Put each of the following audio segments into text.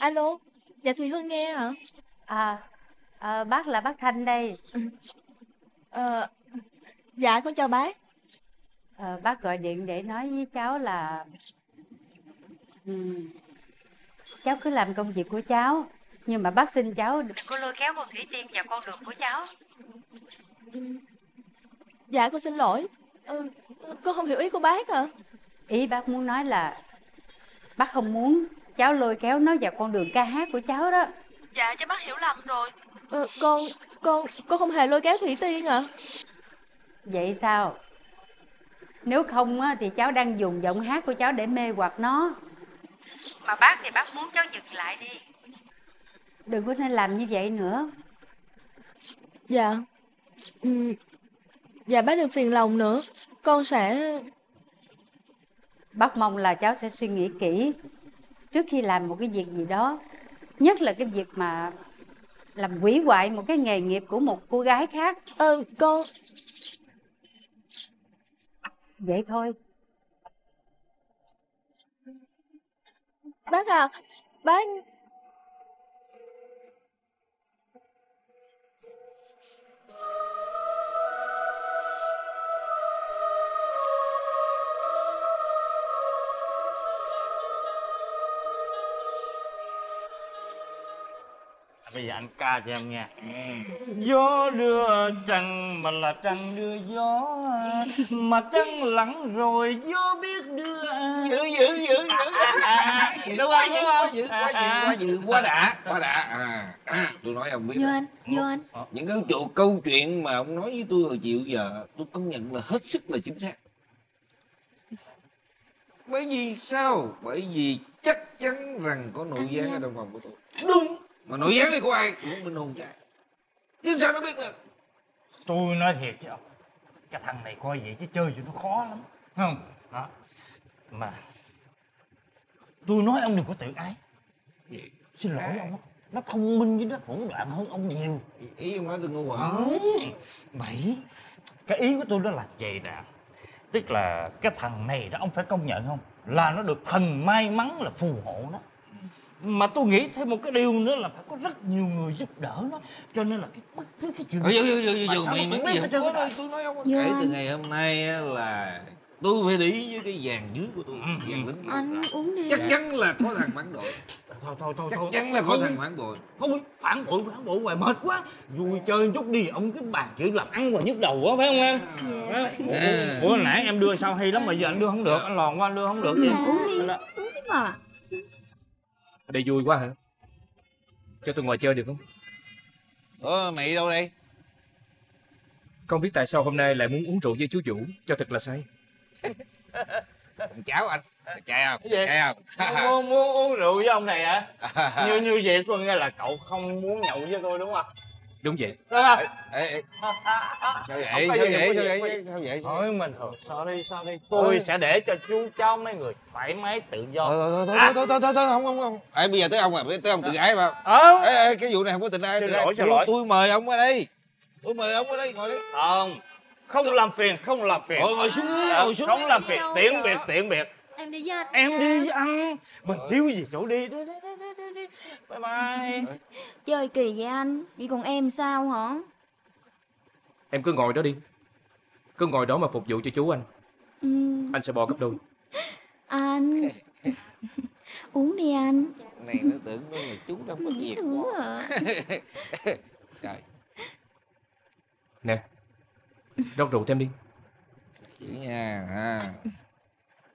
alo? Dạ thùy hương nghe hả? À, à bác là bác Thanh đây. ờ dạ con chào bác. À, bác gọi điện để nói với cháu là ừ, cháu cứ làm công việc của cháu nhưng mà bác xin cháu đừng có lôi kéo con Thủy Tiên vào con đường của cháu. dạ con xin lỗi. Ờ, con không hiểu ý của bác hả? Ý bác muốn nói là bác không muốn cháu lôi kéo nó vào con đường ca hát của cháu đó. dạ cho bác hiểu lầm rồi ờ, con con con không hề lôi kéo thủy tiên hả Vậy sao? Nếu không á, thì cháu đang dùng giọng hát của cháu để mê hoặc nó. Mà bác thì bác muốn cháu dừng lại đi. Đừng có nên làm như vậy nữa. dạ ừ, dạ bác đừng phiền lòng nữa con sẽ Bác mong là cháu sẽ suy nghĩ kỹ trước khi làm một cái việc gì đó. Nhất là cái việc mà làm hủy hoại một cái nghề nghiệp của một cô gái khác. ờ, con Vậy thôi. bác à bác Bây giờ anh ca cho em nghe. Gió đưa trăng mà là trăng đưa gió Mà trăng lặng rồi gió biết đưa. Dữ dữ dữ dữ. À, Đúng quá không? dữ Đúng quá không? dữ À, quá dữ à. quá dữ quá đã quá đã. À, à, tôi nói ông biết Vô anh, vô anh. những cái chỗ câu chuyện mà ông nói với tôi hồi chiều giờ tôi công nhận là hết sức là chính xác. Bởi vì sao? Bởi vì chắc chắn rằng có nội gián ở trong phòng của tôi. Đúng mà nội gián này của ai của minh hùng cha chứ sao nó biết được? Tôi nói thiệt chứ. Ông Cái thằng này coi vậy chứ chơi cho nó khó lắm. Thấy không? Đó Mà Tôi nói ông đừng có tự ái. Gì? Xin lỗi ông á. Nó thông minh với nó hỗn loạn hơn ông nhiều. Ý ông nói tôi ngu hả? Bảy Cái ý của tôi đó là vậy nè. Tức là cái thằng này đó ông phải công nhận không? Là nó được thần may mắn là phù hộ nó Mà tôi nghĩ thêm một cái điều nữa là phải có rất nhiều người giúp đỡ nó. Cho nên là cái bất cứ cái chuyện dừng, dừng, Mà dừng, sao mày cũng gì á. đâu tôi nói ông kể từ ngày hôm nay là tôi phải ý với cái vàng dưới của tôi vàng lính kia. Anh uống đi. Chắc chắn là có thằng phản bội. Thôi thôi thôi chắc thôi. chắn là có thằng phản bội. Thôi phản bội phản bội hoài mệt quá. Vui chơi chút đi Ông cái bàn chữ làm ăn mà nhức đầu quá phải không em? Phải không? À. Ủa nãy em đưa sao hay lắm mà giờ anh đưa không được Anh lòn qua anh đưa không được Ừ, gì uống đi Uống đi mà Ở đây vui quá hả? Cho tôi ngồi chơi được không? Ơ mày đâu đây? Không biết tại sao hôm nay lại muốn uống rượu với chú Vũ. Cho thật là say. Cháu anh. Trai không? Trai không? Muốn, muốn uống rượu với ông này hả? Như như vậy có nghĩa là cậu không muốn nhậu với tôi đúng không Đúng vậy. Không ê, ê, sao vậy? Sao vậy? sao vậy? sao vậy? Thôi mình thôi. Sorry sorry. Tôi sẽ để cho chú cháu mấy người thoải mái tự do. Thôi thôi thôi thôi thôi thôi thôi không không không. Ê, bây giờ tới ông à tới ông tự ái không Ờ. Ê, ê, cái vụ này không có tình ai Xin lỗi, xin tôi, lỗi. tôi mời ông ở đây. Tôi mời ông ở đây ngồi đây Không Không làm phiền không làm phiền. Ngồi ngồi xuống đi, Ờ, ngồi xuống. Không làm phiền. Tiện giờ? biệt tiện biệt. Em đi với anh Em đi với anh. Mình thiếu gì chỗ đi đi đi đi đi, đi, đi. Bye bye. Chơi kỳ vậy anh? Vậy còn em sao hả? Em cứ ngồi đó đi. Cứ ngồi đó mà phục vụ cho chú anh. Ừ, Anh sẽ bo gấp đôi. Anh. Uống đi anh. Này nó tưởng nó là chú đang có việc à trời. Nè. Rót rượu thêm đi. Chữ nha ha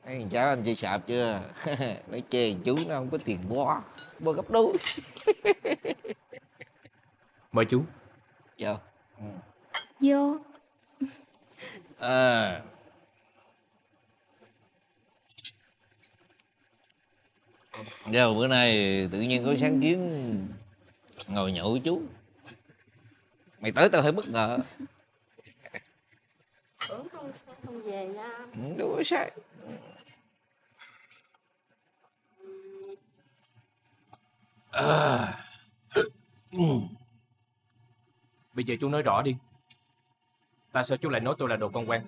Thằng cháu anh chơi sạp chưa? Nói chê chú nó không có tiền bo bo gấp đôi. Mời chú. Vô. Ừ. Vô. À. Giờ bữa nay tự nhiên có sáng kiến ngồi nhậu với chú. Mày tới tao hơi bất ngờ. Tưởng không không về nha. Ừ, Đâu có à. ừ. Bây giờ chú nói rõ đi. Tại sao chú lại nói tôi là đồ con quan?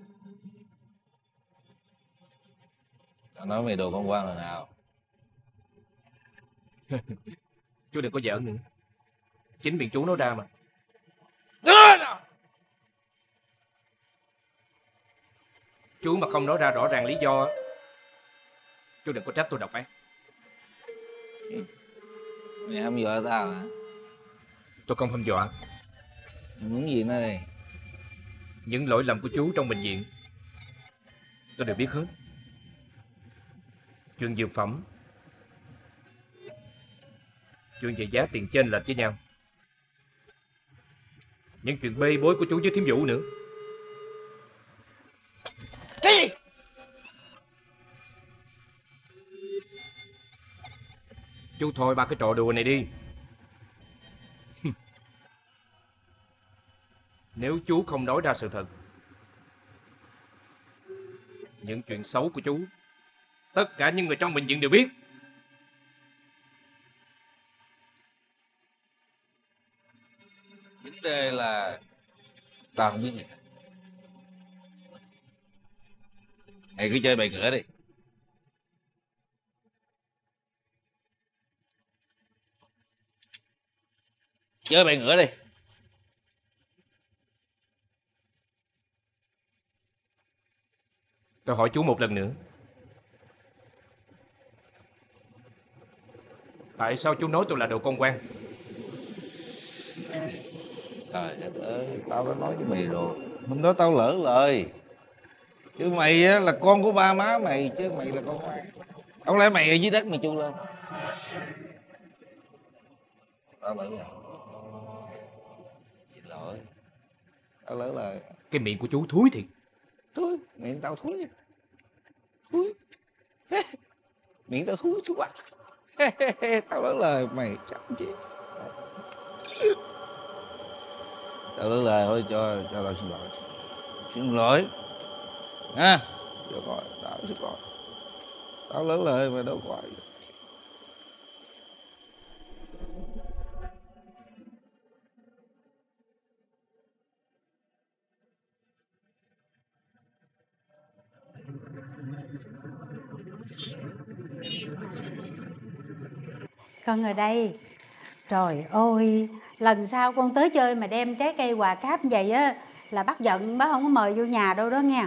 Tao nói mày đồ con quan rồi nào. Chú đừng có giỡn nữa. Chính miệng chú nói ra mà. Chú mà không nói ra rõ ràng lý do Chú đừng có trách tôi độc ác Mày hăm dọa tao hả? Tôi không hâm dọa muốn gì nữa đây? Những lỗi lầm của chú trong bệnh viện Tôi đều biết hết Chuyện dược phẩm Chuyện về giá tiền trên lệch với nhau Những chuyện bê bối của chú với thím vũ nữa Chú thôi ba cái trò đùa này đi. Nếu chú không nói ra sự thật, Những chuyện xấu của chú, Tất cả những người trong bệnh viện đều biết. Vấn đề là Tao không biết gì Mày cứ chơi bài cửa đi. Chơi bài ngửa đi. Tôi hỏi chú một lần nữa. Tại sao chú nói tôi là đồ con quan? Trời đất ơi Tao đã nói với mày rồi. Hôm đó tao lỡ lời. Chứ mày á, là con của ba má mày Chứ mày là con ai? Không lẽ mày ở dưới đất mày chui lên? Tao lỡ lời Lỗi Tao lỡ lời Cái miệng của chú thúi thiệt. Thôi miệng tao thúi nha. Thúi. Miệng tao thúi thúi quạch Tao lỡ lời mày chậm chứ Tao lỡ lời thôi cho cho tao xin lỗi. Xin lỗi. Ha? Cho coi Tao xin lỗi. Tao lỡ lời mà đâu có ai Con ở đây. Trời ơi, lần sau con tới chơi mà đem trái cây quà cáp vậy á là bác giận bác không có mời vô nhà đâu đó nghe.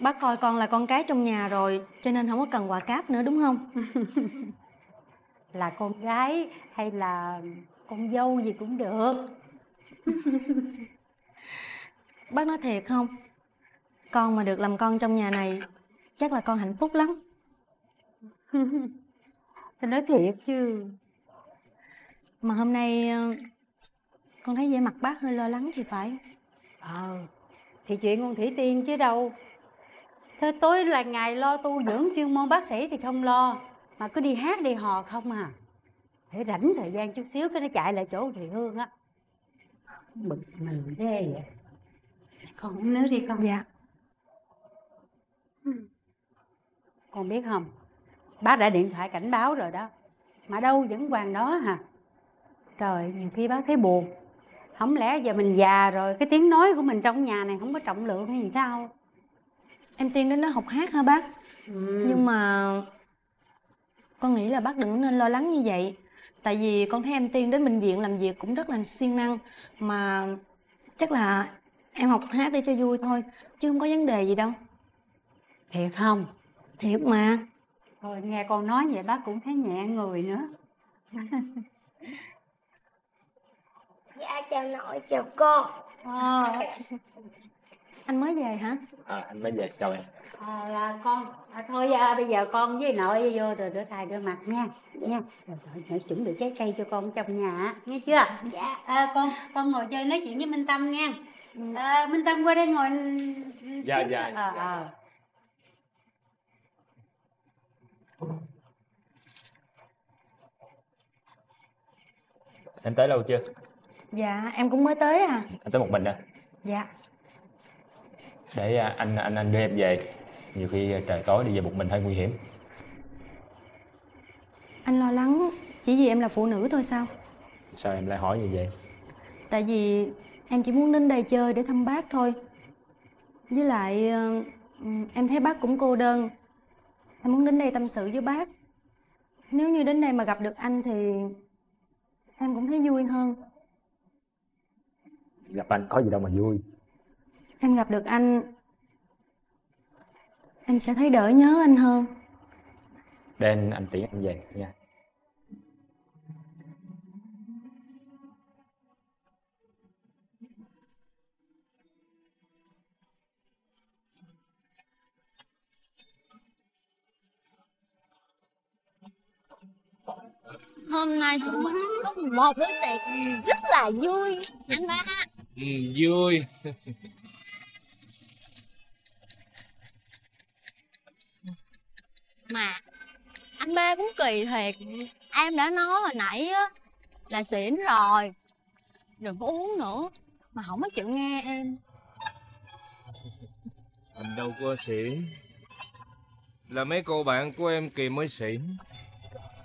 Bác coi con là con cái trong nhà rồi Cho nên không có cần quà cáp nữa đúng không Là con gái hay là con dâu gì cũng được. Bác nói thiệt không Con mà được làm con trong nhà này Chắc là con hạnh phúc lắm Tôi nói thiệt chứ. Mà hôm nay ờ, Con thấy vẻ mặt bác hơi lo lắng thì phải Ờ, thì chuyện con Thủy Tiên chứ đâu. Thế tối là ngày lo tu dưỡng chuyên môn bác sĩ thì không lo. Mà cứ đi hát đi hò không à. Để rảnh thời gian chút xíu cái nó chạy lại chỗ Thị Hương á. Bực mình ghê vậy. Con uống nước đi con. Dạ Con biết không? Bác đã điện thoại cảnh báo rồi đó. Mà đâu vẫn hoàng đó hả? Trời, nhiều khi bác thấy buồn. Không lẽ giờ mình già rồi cái tiếng nói của mình trong nhà này không có trọng lượng hay sao? Em Tiên đến đó học hát hả bác Ừ. Nhưng mà Con nghĩ là bác đừng nên lo lắng như vậy Tại vì con thấy em Tiên đến bệnh viện làm việc cũng rất là siêng năng Mà chắc là em học hát để cho vui thôi Chứ không có vấn đề gì đâu Thiệt không? Thiệt mà Thôi nghe con nói vậy bác cũng thấy nhẹ người nữa. Dạ chào nội chào con Ờ, Anh mới về hả? À, anh mới về chào em. à, là con. À, thôi à, bây giờ con với nội vô rồi rửa tay rửa mặt nha. Nha. Rồi, rồi, nội chuẩn bị trái cây cho con trong nhà á, nghe chưa? Dạ. À, con con ngồi chơi nói chuyện với minh tâm nha. À, minh tâm qua đây ngồi. Dạ, dạ, Ờ, dạ. ờ. Em tới lâu chưa? Dạ em cũng mới tới à Anh tới một mình à? Dạ Để à, anh anh anh đưa em về. Nhiều khi à, trời tối đi về một mình hơi nguy hiểm. Anh lo lắng chỉ vì em là phụ nữ thôi sao? Sao em lại hỏi như vậy? Tại vì em chỉ muốn đến đây chơi để thăm bác thôi Với lại ờ, em thấy bác cũng cô đơn Em muốn đến đây tâm sự với bác. Nếu như đến đây mà gặp được anh thì em cũng thấy vui hơn. Gặp anh có gì đâu mà vui. Em gặp được anh em sẽ thấy đỡ nhớ anh hơn. Để anh, anh tiễn anh về nha Hôm nay tụi mình có một bữa tiệc rất là vui. Anh ba. Ừ, vui. Mà anh ba cũng kỳ thiệt. Em đã nói hồi nãy á Là xỉn rồi. Đừng có uống nữa Mà không có chịu nghe em. Anh đâu có xỉn. Là mấy cô bạn của em kì mới xỉn.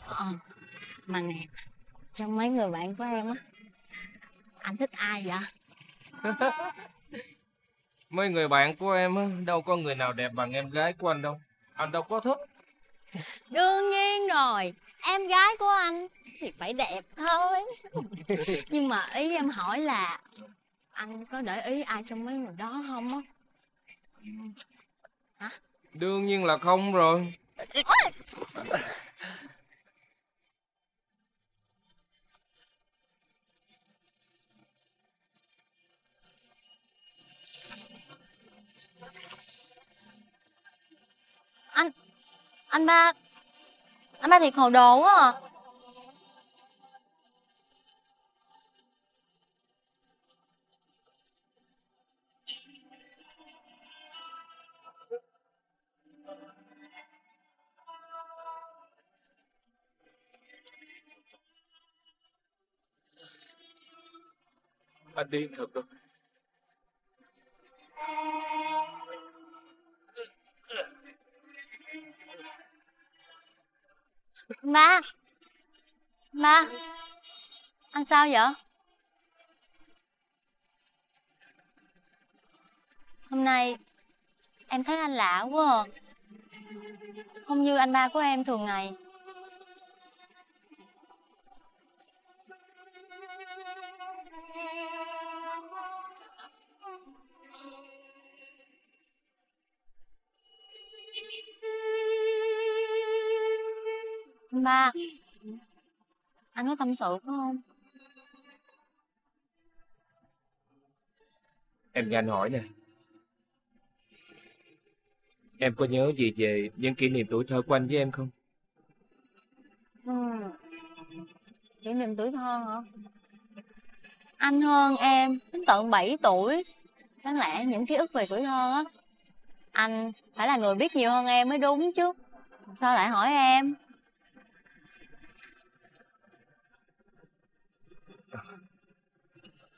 Ờ, Mà nè Trong mấy người bạn của em á Anh thích ai vậy? Mấy người bạn của em á đâu có người nào đẹp bằng em gái của anh đâu. Anh đâu có thích. Đương nhiên rồi Em gái của anh Thì phải đẹp thôi. Nhưng mà ý em hỏi là Anh có để ý ai trong mấy người đó không á? Đương nhiên là không rồi Anh anh ba Anh ba thiệt hồ đồ quá à. Anh điên thật rồi Ba Ba Anh sao vậy? Hôm nay Em thấy anh lạ quá à. Không như anh ba của em thường ngày. Ba Anh có tâm sự phải không em nghe anh hỏi nè em có nhớ gì về những kỷ niệm tuổi thơ của anh với em không Ừ. Kỷ niệm tuổi thơ hả? Anh hơn em đến tận 7 tuổi. Đáng lẽ những ký ức về tuổi thơ á, anh phải là người biết nhiều hơn em mới đúng chứ. Sao lại hỏi em?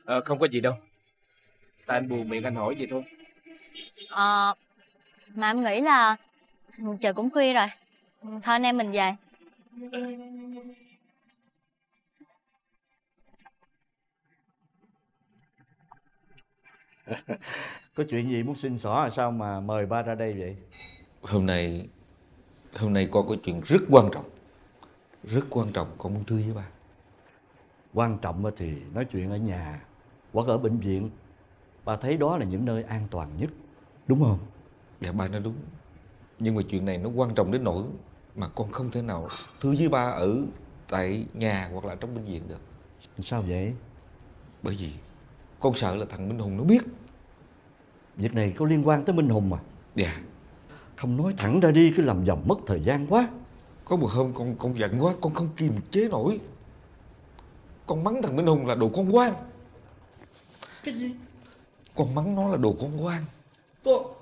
Ờ, không có gì đâu tại anh buồn miệng anh hỏi vậy thôi Ờ, mà em nghĩ là trời cũng khuya rồi. Thôi anh em mình về. Có chuyện gì muốn xin xỏ sao mà mời ba ra đây vậy? Hôm nay Hôm nay con có chuyện rất quan trọng Rất quan trọng con muốn thưa với ba Quan trọng á thì nói chuyện ở nhà hoặc ở bệnh viện. Ba thấy đó là những nơi an toàn nhất. Đúng không? Dạ ba nói đúng Nhưng mà chuyện này nó quan trọng đến nỗi Mà con không thể nào thưa với ba ở Tại nhà hoặc là trong bệnh viện được Sao vậy? Bởi vì con sợ là thằng Minh Hùng nó biết Việc này có liên quan tới Minh Hùng mà. Dạ Không nói thẳng ra đi cứ làm dòng mất thời gian quá. Có một hôm con con giận quá Con không kiềm chế nổi Con mắng thằng Minh Hùng là đồ con quan Cái gì? Con mắng nó là đồ con quan Con...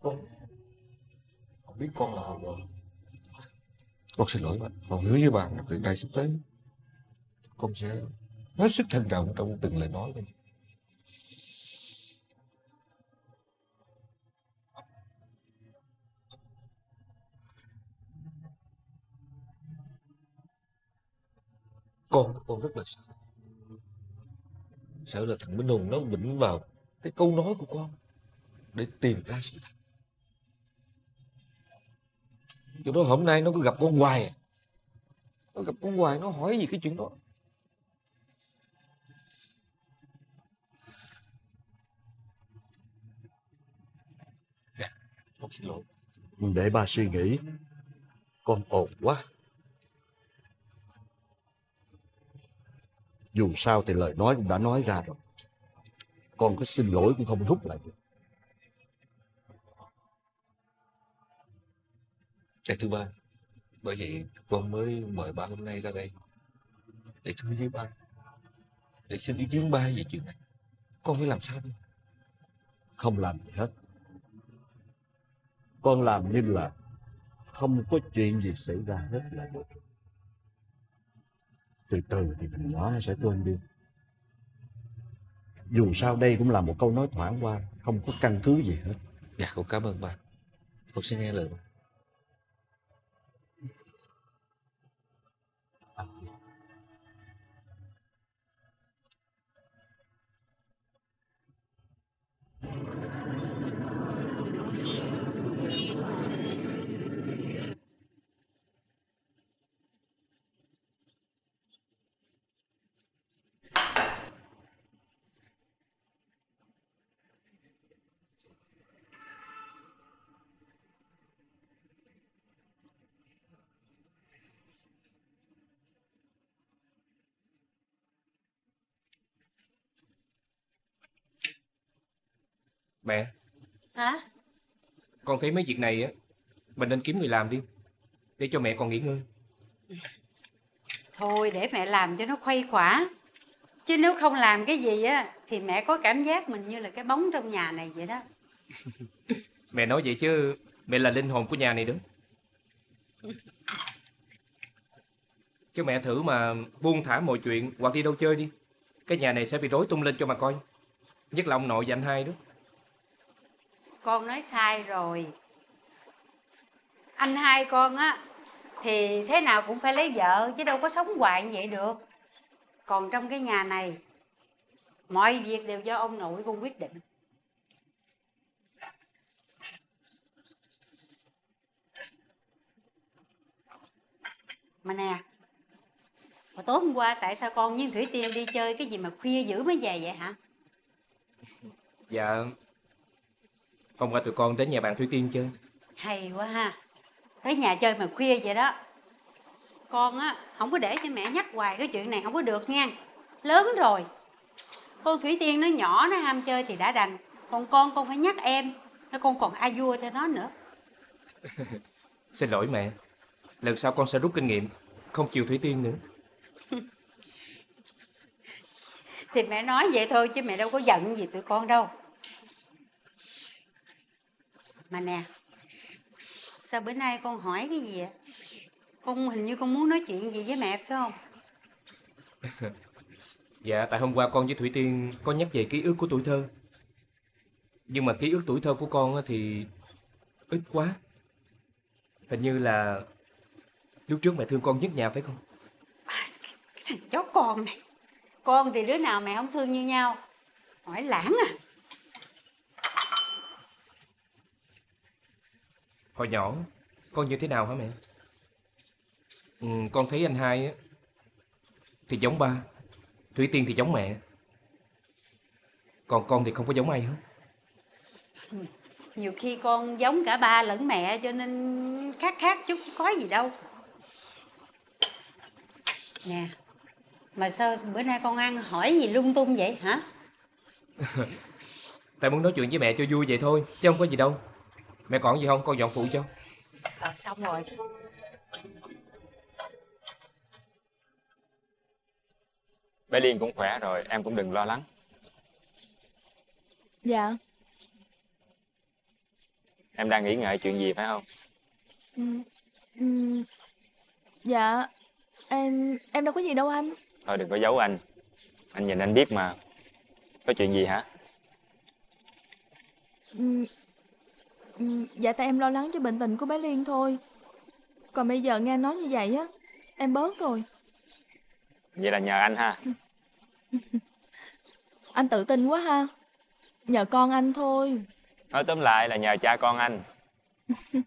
Con Con biết con là hồ đồ Con xin lỗi bà Con hứa với bà là từ nay sắp tới Con sẽ hết sức thân trọng trong từng lời nói của mình. Con con rất là sợ Sợ là thằng Minh Hùng nó vĩnh vào Cái câu nói của con Để tìm ra sự thật Cho đó hôm nay nó cứ gặp con hoài à. Nó gặp con hoài nó hỏi gì cái chuyện đó Dạ, con xin lỗi Để ba suy nghĩ. Con ồn quá. Dù sao thì lời nói cũng đã nói ra rồi. Con có xin lỗi cũng không rút lại được. Cái thứ ba Bởi vậy con mới mời ba hôm nay ra đây Để thưa với ba Để xin ý kiến ba về chuyện này Con phải làm sao đây Không làm gì hết. Con làm như là không có chuyện gì xảy ra hết là được. Từ từ thì thằng nhỏ nó sẽ quên đi. Dù sao đây cũng là một câu nói thoảng qua, không có căn cứ gì hết. Dạ con cảm ơn ba Con sẽ nghe lời ba Mẹ, Hả? con thấy mấy việc này á, mình nên kiếm người làm đi. Để cho mẹ còn nghỉ ngơi. Thôi để mẹ làm cho nó khuây khỏa. Chứ nếu không làm cái gì á thì mẹ có cảm giác mình như là cái bóng trong nhà này vậy đó. Mẹ nói vậy chứ mẹ là linh hồn của nhà này đó. Chứ mẹ thử mà buông thả mọi chuyện hoặc đi đâu chơi đi. Cái nhà này sẽ bị rối tung lên cho mà coi. Nhất là ông nội và anh hai đó. Con nói sai rồi. Anh hai con á thì thế nào cũng phải lấy vợ chứ đâu có sống hoài như vậy được. Còn trong cái nhà này mọi việc đều do ông nội con quyết định. Mà nè, mà tối hôm qua tại sao con với Thủy Tiên đi chơi cái gì mà khuya dữ mới về vậy hả? Dạ Hôm qua tụi con đến nhà bạn Thủy Tiên chơi Hay quá ha. Tới nhà chơi mà khuya vậy đó. Con á, không có để cho mẹ nhắc hoài cái chuyện này không có được nha. Lớn rồi. Con Thủy Tiên nó nhỏ nó ham chơi thì đã đành. Còn con con phải nhắc em. Con còn a vua cho nó nữa. Xin lỗi mẹ Lần sau con sẽ rút kinh nghiệm Không chiều Thủy Tiên nữa Thì mẹ nói vậy thôi chứ mẹ đâu có giận gì tụi con đâu. Mà nè, sao bữa nay con hỏi cái gì ạ? Con hình như con muốn nói chuyện gì với mẹ phải không? Dạ tại hôm qua con với Thủy Tiên Có nhắc về ký ức của tuổi thơ Nhưng mà ký ức tuổi thơ của con á thì Ít quá Hình như là Lúc trước mẹ thương con nhất nhà phải không Cái thằng chó con này. Con thì đứa nào mẹ không thương như nhau. Hỏi lãng à. Hồi nhỏ Con như thế nào hả mẹ ừ, Con thấy anh hai á Thì giống ba Thủy Tiên thì giống mẹ Còn con thì không có giống ai hết Nhiều khi con giống cả ba lẫn mẹ cho nên khác khác chút chứ có gì đâu. Nè, mà sao bữa nay con ăn hỏi gì lung tung vậy hả? Tại muốn nói chuyện với mẹ cho vui vậy thôi Chứ không có gì đâu Mẹ còn gì không con dọn phụ cho Ờ, xong rồi. Bé Liên cũng khỏe rồi, em cũng đừng lo lắng. Dạ. Em đang nghĩ ngợi chuyện gì phải không? Ừ. Ừ. Dạ. Em em đâu có gì đâu anh. Thôi đừng có giấu anh. Anh nhìn anh biết mà. Có chuyện gì hả? Ừ. Ừ, dạ tại em lo lắng cho bệnh tình của bé Liên thôi. Còn bây giờ nghe nói như vậy á Em bớt rồi. Vậy là nhờ anh ha. Anh tự tin quá ha. Nhờ con anh thôi. Nói tóm lại là nhờ cha con anh.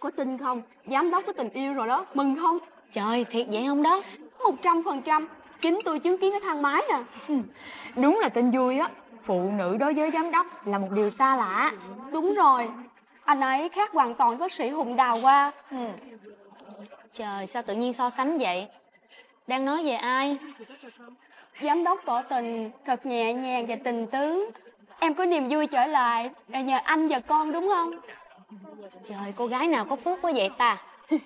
Có tin không? Giám đốc có tình yêu rồi đó. Mừng không? Trời, thiệt vậy không đó? Một trăm phần trăm. Chính tôi chứng kiến cái thang máy nè. Đúng là tin vui á. Phụ nữ đối với giám đốc là một điều xa lạ. Đúng rồi. Anh ấy khác hoàn toàn với sĩ Hùng Đào qua. Trời, sao tự nhiên so sánh vậy? Đang nói về ai? Giám đốc tỏ tình thật nhẹ nhàng và tình tứ. Em có niềm vui trở lại nhờ anh và con đúng không? Trời, cô gái nào có phước quá vậy ta?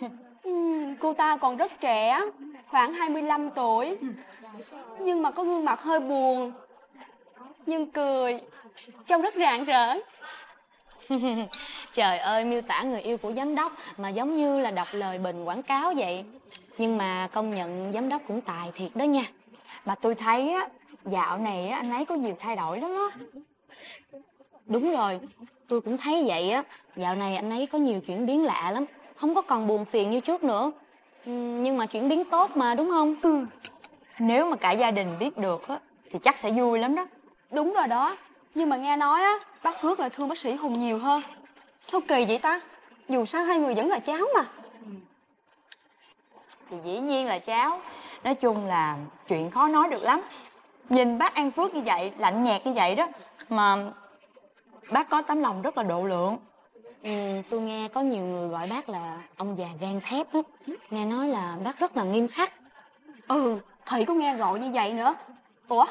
Ừm, cô ta còn rất trẻ, khoảng 25 tuổi. Nhưng mà có gương mặt hơi buồn. Nhưng cười, trông rất rạng rỡ. Trời ơi, miêu tả người yêu của giám đốc mà giống như là đọc lời bình quảng cáo vậy. Nhưng mà công nhận giám đốc cũng tài thiệt đó nha. Mà tôi thấy á, dạo này á, anh ấy có nhiều thay đổi lắm á. Đúng rồi, tôi cũng thấy vậy á. Dạo này anh ấy có nhiều chuyển biến lạ lắm. Không có còn buồn phiền như trước nữa. Ừm, Nhưng mà chuyển biến tốt mà đúng không? Ừ. Nếu mà cả gia đình biết được á, thì chắc sẽ vui lắm đó. Đúng rồi đó. Nhưng mà nghe nói á, bác Phước là thương bác sĩ Hùng nhiều hơn. Sao kỳ vậy ta? Dù sao hai người vẫn là cháu mà. Thì dĩ nhiên là cháu. Nói chung là chuyện khó nói được lắm. Nhìn bác An Phước như vậy, lạnh nhạt như vậy đó. Mà bác có tấm lòng rất là độ lượng. Ừ, tôi nghe có nhiều người gọi bác là ông già gan thép á. Nghe nói là bác rất là nghiêm khắc. Ừ, thầy có nghe gọi như vậy nữa. Ủa?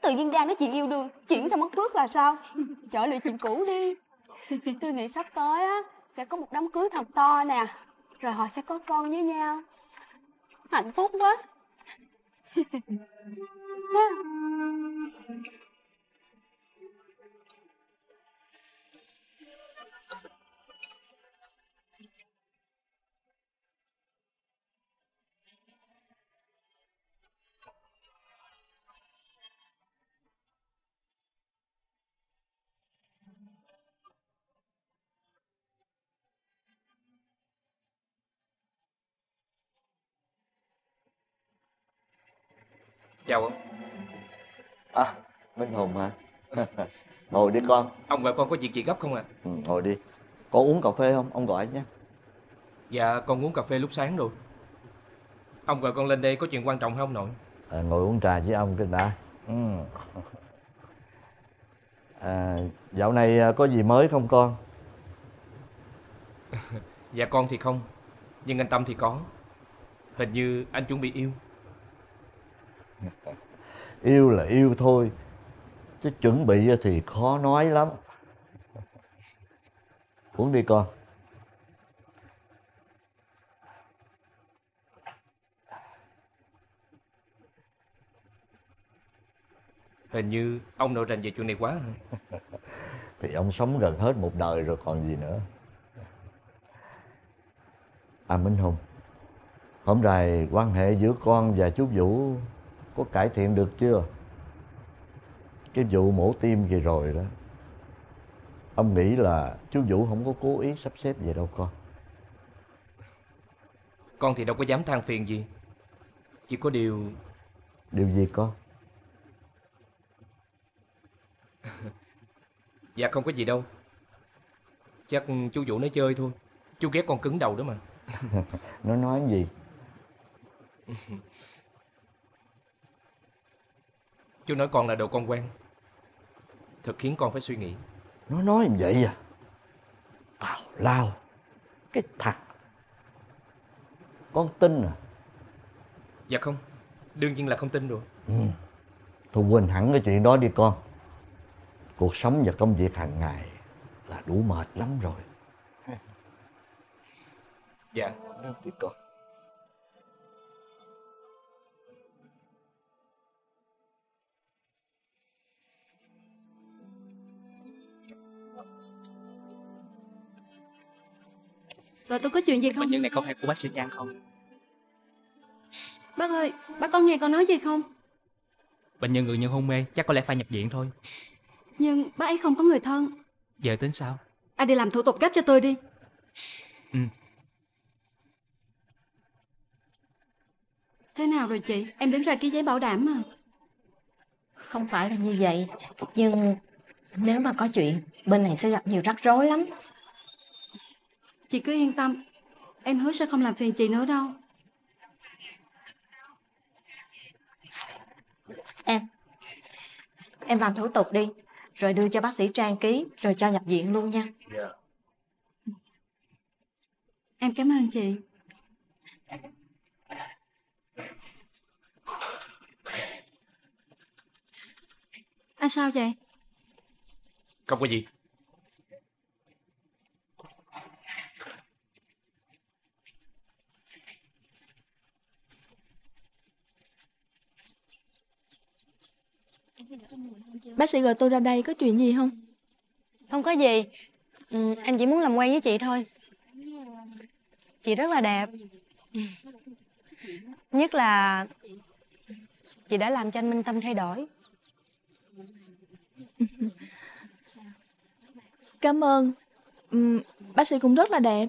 Tự nhiên đang nói chuyện yêu đương, chuyển sang mất Phước là sao? Trở lại chuyện cũ đi. Tôi nghĩ sắp tới á, sẽ có một đám cưới thật to nè. Rồi họ sẽ có con với nhau. Hạnh phúc quá. Chào ông. À, Minh Hùng hả? ngồi đi con. Ông gọi con có việc gì gấp không ạ? Ừ, ngồi đi. Có uống cà phê không? Ông gọi nhé. Dạ, con uống cà phê lúc sáng rồi. Ông gọi con lên đây có chuyện quan trọng không nội? À, ngồi uống trà với ông cái đã. Ừ. À, dạo này à, có gì mới không con? Dạ con thì không, nhưng anh Tâm thì có. Hình như anh chuẩn bị yêu. Yêu là yêu thôi. Chứ chuẩn bị thì khó nói lắm. Uống đi con. Hình như ông nội rành về chuyện này quá hả? Thì ông sống gần hết một đời rồi còn gì nữa. À Minh Hùng, hôm nay quan hệ giữa con và chú Vũ có cải thiện được chưa? Cái vụ mổ tim vừa rồi đó, ông nghĩ là chú Vũ không có cố ý sắp xếp vậy đâu con. Con thì đâu có dám than phiền gì. Chỉ có điều Điều gì con? Dạ không có gì đâu Chắc chú Vũ nói chơi thôi Chú ghét con cứng đầu đó mà Nó nói gì? Chú nói con là đồ con quen Thật khiến con phải suy nghĩ Nó nói vậy à? Tào lao. Cái thằng. Con tin à? Dạ không Đương nhiên là không tin rồi Ừ. Thôi quên hẳn cái chuyện đó đi con. Cuộc sống và công việc hàng ngày là đủ mệt lắm rồi. Dạ Đi con. Rồi tôi có chuyện gì không? Bệnh nhân này có phải của bác sĩ Trang không? Bác ơi, bác có nghe con nói gì không? Bệnh nhân ngự nhân hôn mê, chắc có lẽ phải nhập viện thôi. Nhưng bác ấy không có người thân. Giờ tính sao? Anh đi làm thủ tục gấp cho tôi đi. Ừ. Thế nào rồi chị? Em đứng ra ký giấy bảo đảm mà. Không phải là như vậy, nhưng nếu mà có chuyện, bên này sẽ gặp nhiều rắc rối lắm. Chị cứ yên tâm, em hứa sẽ không làm phiền chị nữa đâu. Em Em làm thủ tục đi Rồi đưa cho bác sĩ Trang ký Rồi cho nhập viện luôn nha Em cảm ơn chị. Anh sao vậy? Không có gì. Bác sĩ gọi tôi ra đây có chuyện gì không? Không có gì. Ừ, em chỉ muốn làm quen với chị thôi. Chị rất là đẹp. Nhất là chị đã làm cho anh Minh Tâm thay đổi. Cảm ơn. Ừm, bác sĩ cũng rất là đẹp.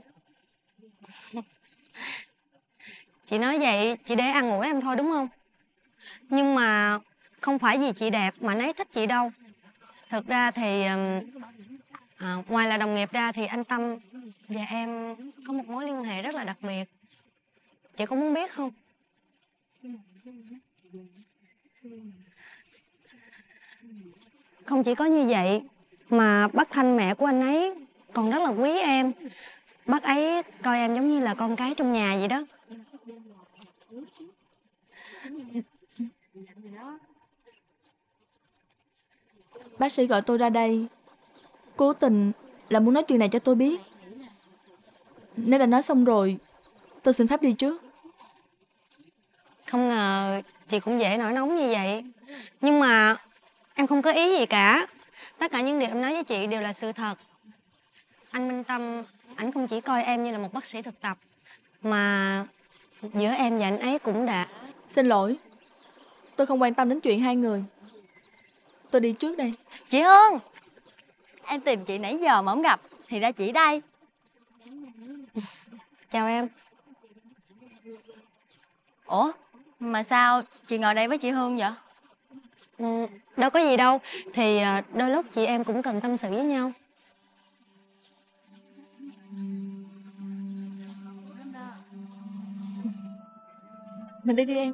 Chị nói vậy chị để ăn ủi em thôi đúng không? Nhưng mà không phải vì chị đẹp mà anh ấy thích chị đâu. Thực ra thì à, ngoài là đồng nghiệp ra thì anh Tâm và em có một mối liên hệ rất là đặc biệt. Chị có muốn biết không? Không chỉ có như vậy mà bác Thanh mẹ của anh ấy còn rất là quý em. Bác ấy coi em giống như là con cái trong nhà vậy đó. Bác sĩ gọi tôi ra đây. Cố tình là muốn nói chuyện này cho tôi biết. Nếu đã nói xong rồi, tôi xin phép đi trước. Không ngờ chị cũng dễ nổi nóng như vậy. Nhưng mà em không có ý gì cả. Tất cả những điều em nói với chị đều là sự thật. Anh Minh Tâm, ảnh không chỉ coi em như là một bác sĩ thực tập, mà giữa em và anh ấy cũng đã... Xin lỗi. Tôi không quan tâm đến chuyện hai người. Tôi đi trước đây. Chị Hương Em tìm chị nãy giờ mà không gặp Thì ra chị đây Chào em. Ủa Mà sao chị ngồi đây với chị Hương vậy Ừ, đâu có gì đâu. Thì à, đôi lúc chị em cũng cần tâm sự với nhau. Mình đi đi em.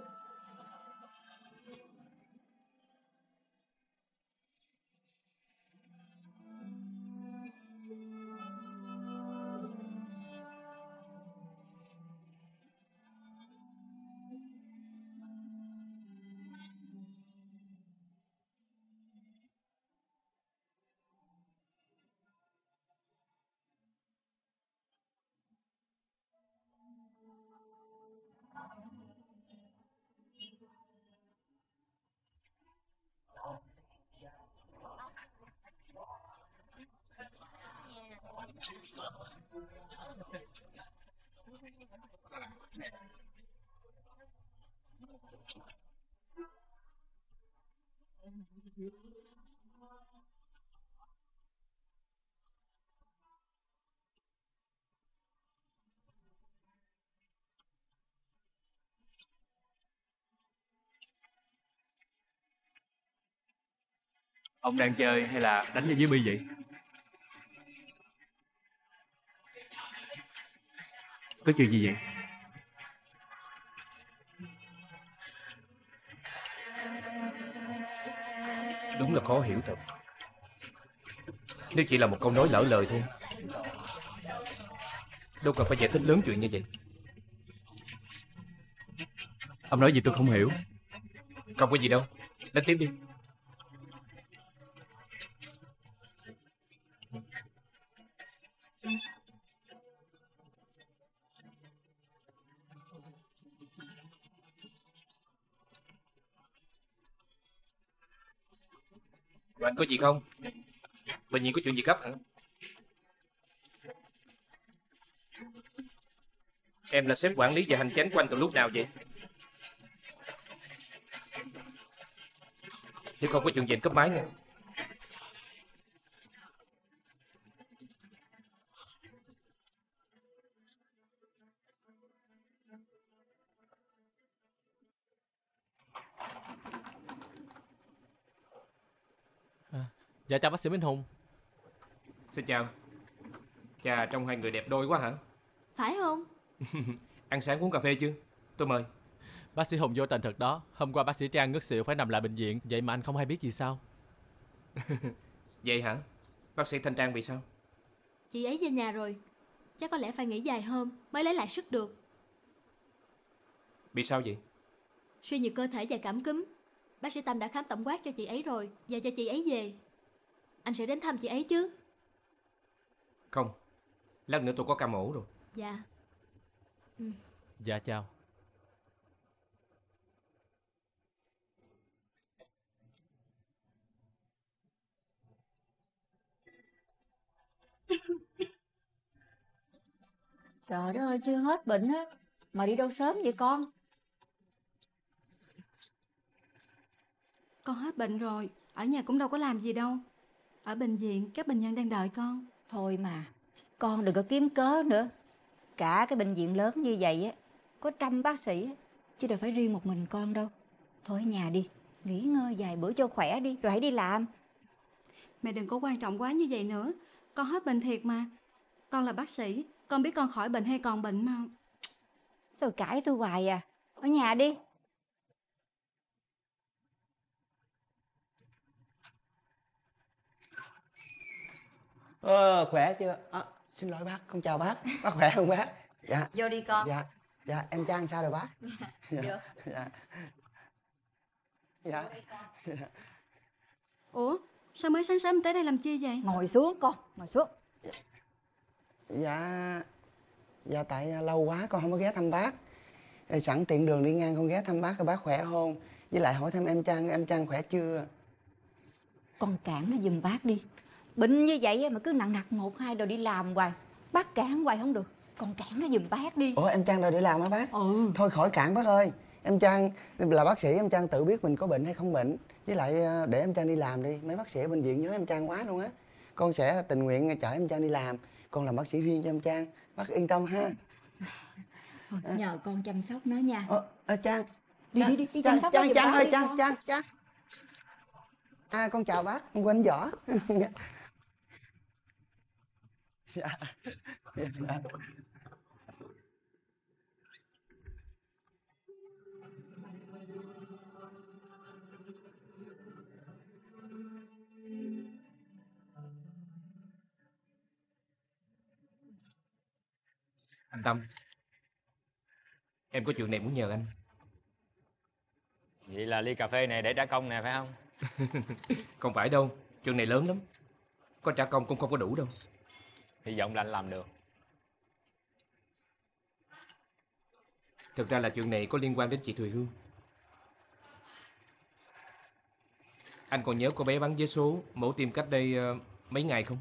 Ông đang chơi hay là đánh với bi vậy? Có chuyện gì vậy? Đúng là khó hiểu thật. Nếu chỉ là một câu nói lỡ lời thôi. Đâu cần phải giải thích lớn chuyện như vậy. Ông nói gì tôi không hiểu Không có gì đâu. Đánh tiếp đi. Có gì không? Bệnh viện có chuyện gì gấp hả? Em là sếp quản lý và hành chánh của anh từ lúc nào vậy? Nếu không có chuyện gì cấp máy nha. Dạ chào bác sĩ Minh Hùng Xin chào. Chà, trong hai người đẹp đôi quá hả? Phải không? Ăn sáng uống cà phê chưa? Tôi mời. Bác sĩ Hùng vô tình thật đó. Hôm qua bác sĩ Trang ngất xỉu phải nằm lại bệnh viện. Vậy mà anh không hay biết gì sao? Vậy hả? Bác sĩ Thanh Trang bị sao? Chị ấy về nhà rồi Chắc có lẽ phải nghỉ dài hôm Mới lấy lại sức được Bị sao vậy? Suy nhược cơ thể và cảm cúm Bác sĩ Tâm đã khám tổng quát cho chị ấy rồi Và cho chị ấy về Anh sẽ đến thăm chị ấy chứ Không. Lát nữa tôi có ca mổ rồi. Dạ Dạ chào. Trời đất ơi, chưa hết bệnh á. Mà đi đâu sớm vậy con? Con hết bệnh rồi, ở nhà cũng đâu có làm gì đâu. Ở bệnh viện, các bệnh nhân đang đợi con. Thôi mà, con đừng có kiếm cớ nữa. Cả cái bệnh viện lớn như vậy á, có trăm bác sĩ chứ đâu phải riêng một mình con đâu. Thôi nhà đi, nghỉ ngơi vài bữa cho khỏe đi, rồi hãy đi làm. Mẹ đừng có quan trọng quá như vậy nữa. Con hết bệnh thiệt mà. Con là bác sĩ, con biết con khỏi bệnh hay còn bệnh mà. Sao cãi tôi hoài à? Ở nhà đi. Ờ, khỏe chưa? À, xin lỗi bác, con chào bác. Bác khỏe không bác? Dạ. Vô đi con. Dạ, dạ, em Trang sao rồi bác? Dạ. Vô. Dạ. Dạ. Ủa, sao mới sáng sớm tới đây làm chi vậy? Ngồi xuống con, ngồi xuống. Dạ, dạ tại à, lâu quá con không có ghé thăm bác. Sẵn tiện đường đi ngang con ghé thăm bác coi bác khỏe không? Với lại hỏi thăm em Trang, em Trang khỏe chưa? Con cản nó giùm bác đi. Bệnh như vậy mà cứ nặng nặc một hai rồi đi làm hoài. Bác cản hoài không được. Con cản nó giùm bác đi. Ủa em Trang rồi để làm hả bác? Ừ. Thôi khỏi cản bác ơi. Em Trang là bác sĩ, em Trang tự biết mình có bệnh hay không bệnh. Với lại à, để em Trang đi làm đi. Mấy bác sĩ ở bệnh viện nhớ em Trang quá luôn á. Con sẽ tình nguyện chở em Trang đi làm. Con làm bác sĩ riêng cho em Trang. Bác yên tâm ha. Thôi, nhờ con chăm sóc nó nha. Ờ, à, Trang. Đi, Trang, đi, đi, đi Trang, chăm sóc Trang, Trang ơi, đi Trang. Trang, Trang. À, con chào bác, con quên võ. dạ. dạ. Anh Tâm. Em có chuyện này muốn nhờ anh. Vậy là ly cà phê này để trả công nè phải không? Không phải đâu. Chuyện này lớn lắm. Có trả công cũng không có đủ đâu. Hy vọng là anh làm được. Thực ra là chuyện này có liên quan đến chị Thùy Hương. Anh còn nhớ cô bé bán vé số mẫu tim cách đây ờ, mấy ngày không?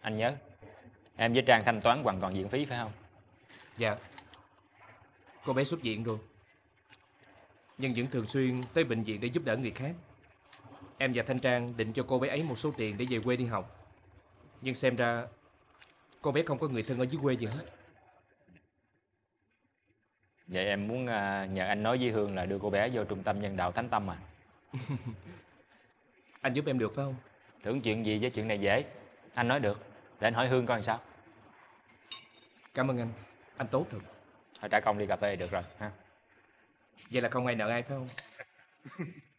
Anh nhớ. Em với Trang thanh toán hoàn toàn viện phí phải không? Dạ. Cô bé xuất viện rồi. Nhưng vẫn thường xuyên tới bệnh viện để giúp đỡ người khác. Em và Thanh Trang định cho cô bé ấy một số tiền để về quê đi học. Nhưng xem ra cô bé không có người thân ở dưới quê gì hết. Vậy em muốn à, nhờ anh nói với Hương là đưa cô bé vô trung tâm nhân đạo Thánh Tâm à? Anh giúp em được phải không? Tưởng chuyện gì với chuyện này dễ. Anh nói được. Để anh hỏi Hương coi làm sao. Cảm ơn anh. Anh tốt thật. Thôi trả công ly cà phê được rồi ha. Vậy là không ai nợ ai phải không?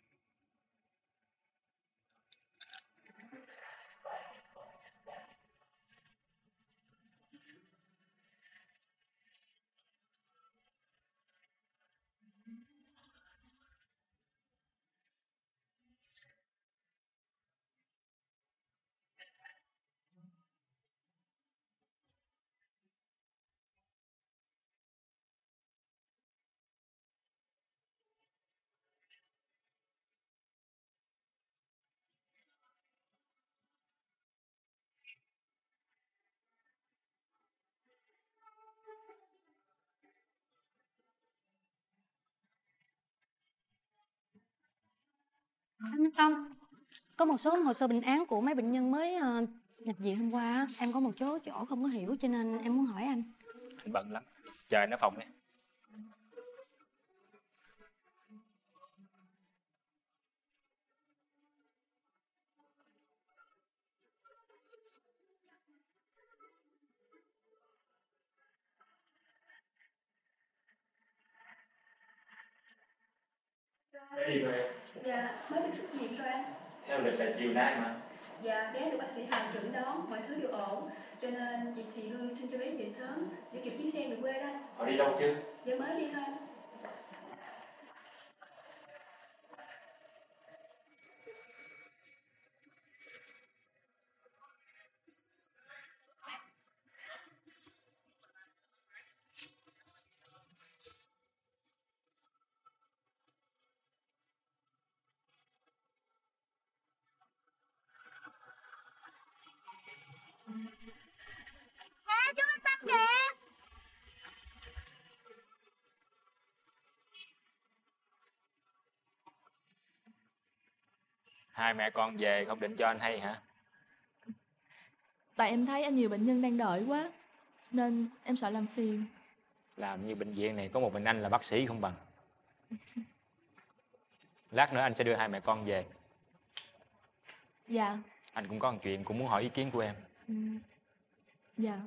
Anh Tâm, có một số hồ sơ bệnh án của mấy bệnh nhân mới ờ, nhập viện hôm qua á, em có một chỗ chỗ không có hiểu cho nên em muốn hỏi anh. Anh bận lắm. Chờ anh ở phòng đi. Gì rồi em? Dạ, mới được xuất viện rồi anh. Theo lịch là chiều nay mà. Dạ, bé được bác sĩ Hằng chuẩn đón, mọi thứ đều ổn. Cho nên chị Thị Hương xin cho bé về sớm để kịp chuyến xe về quê đó. Họ đi đâu chưa? Dạ mới đi thôi. Hai mẹ con về không định cho anh hay hả? Tại em thấy anh nhiều bệnh nhân đang đợi quá Nên em sợ làm phiền Làm như bệnh viện này có một mình anh là bác sĩ không bằng. Lát nữa anh sẽ đưa hai mẹ con về. Dạ Anh cũng có một chuyện cũng muốn hỏi ý kiến của em. ừ. Dạ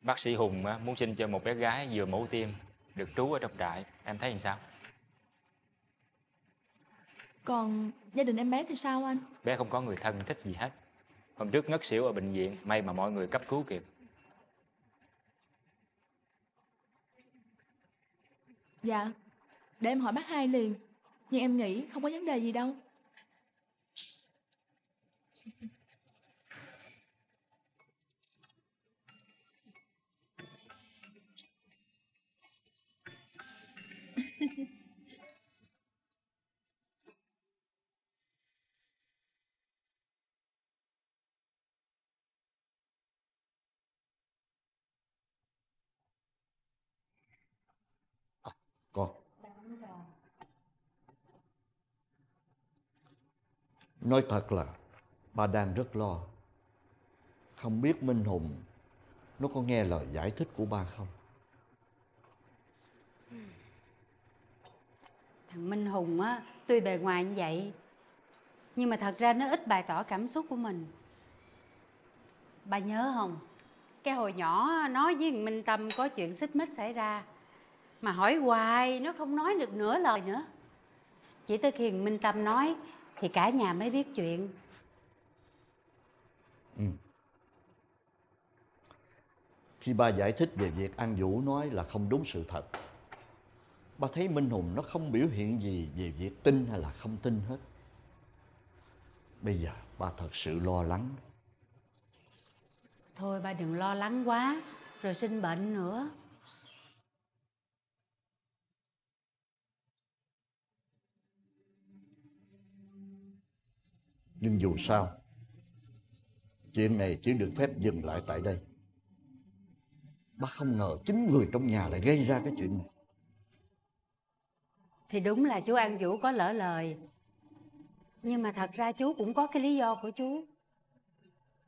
Bác sĩ Hùng muốn sinh cho một bé gái vừa mẫu tim được trú ở trong trại. Em thấy làm sao? Còn gia đình em bé thì sao anh Bé không có người thân thích gì hết. Hôm trước ngất xỉu ở bệnh viện, may mà mọi người cấp cứu kịp. Dạ Để em hỏi bác hai liền Nhưng em nghĩ không có vấn đề gì đâu Con Nói thật là ba đang rất lo Không biết Minh Hùng Nó có nghe lời giải thích của ba không Thằng Minh Hùng á, tuy bề ngoài như vậy, nhưng mà thật ra nó ít bày tỏ cảm xúc của mình. ba nhớ không? Cái hồi nhỏ nó với Minh Tâm có chuyện xích mích xảy ra. Mà hỏi hoài nó không nói được nửa lời nữa. Chỉ tới khi Minh Tâm nói thì cả nhà mới biết chuyện. Ừ. Khi ba giải thích về việc An Vũ nói là không đúng sự thật Ba thấy Minh Hùng nó không biểu hiện gì về việc tin hay là không tin hết Bây giờ ba thật sự lo lắng Thôi ba đừng lo lắng quá, rồi sinh bệnh nữa. Nhưng dù sao Chuyện này chỉ được phép dừng lại tại đây Ba không ngờ chính người trong nhà lại gây ra cái chuyện này Thì đúng là chú An Vũ có lỡ lời. Nhưng mà thật ra chú cũng có cái lý do của chú.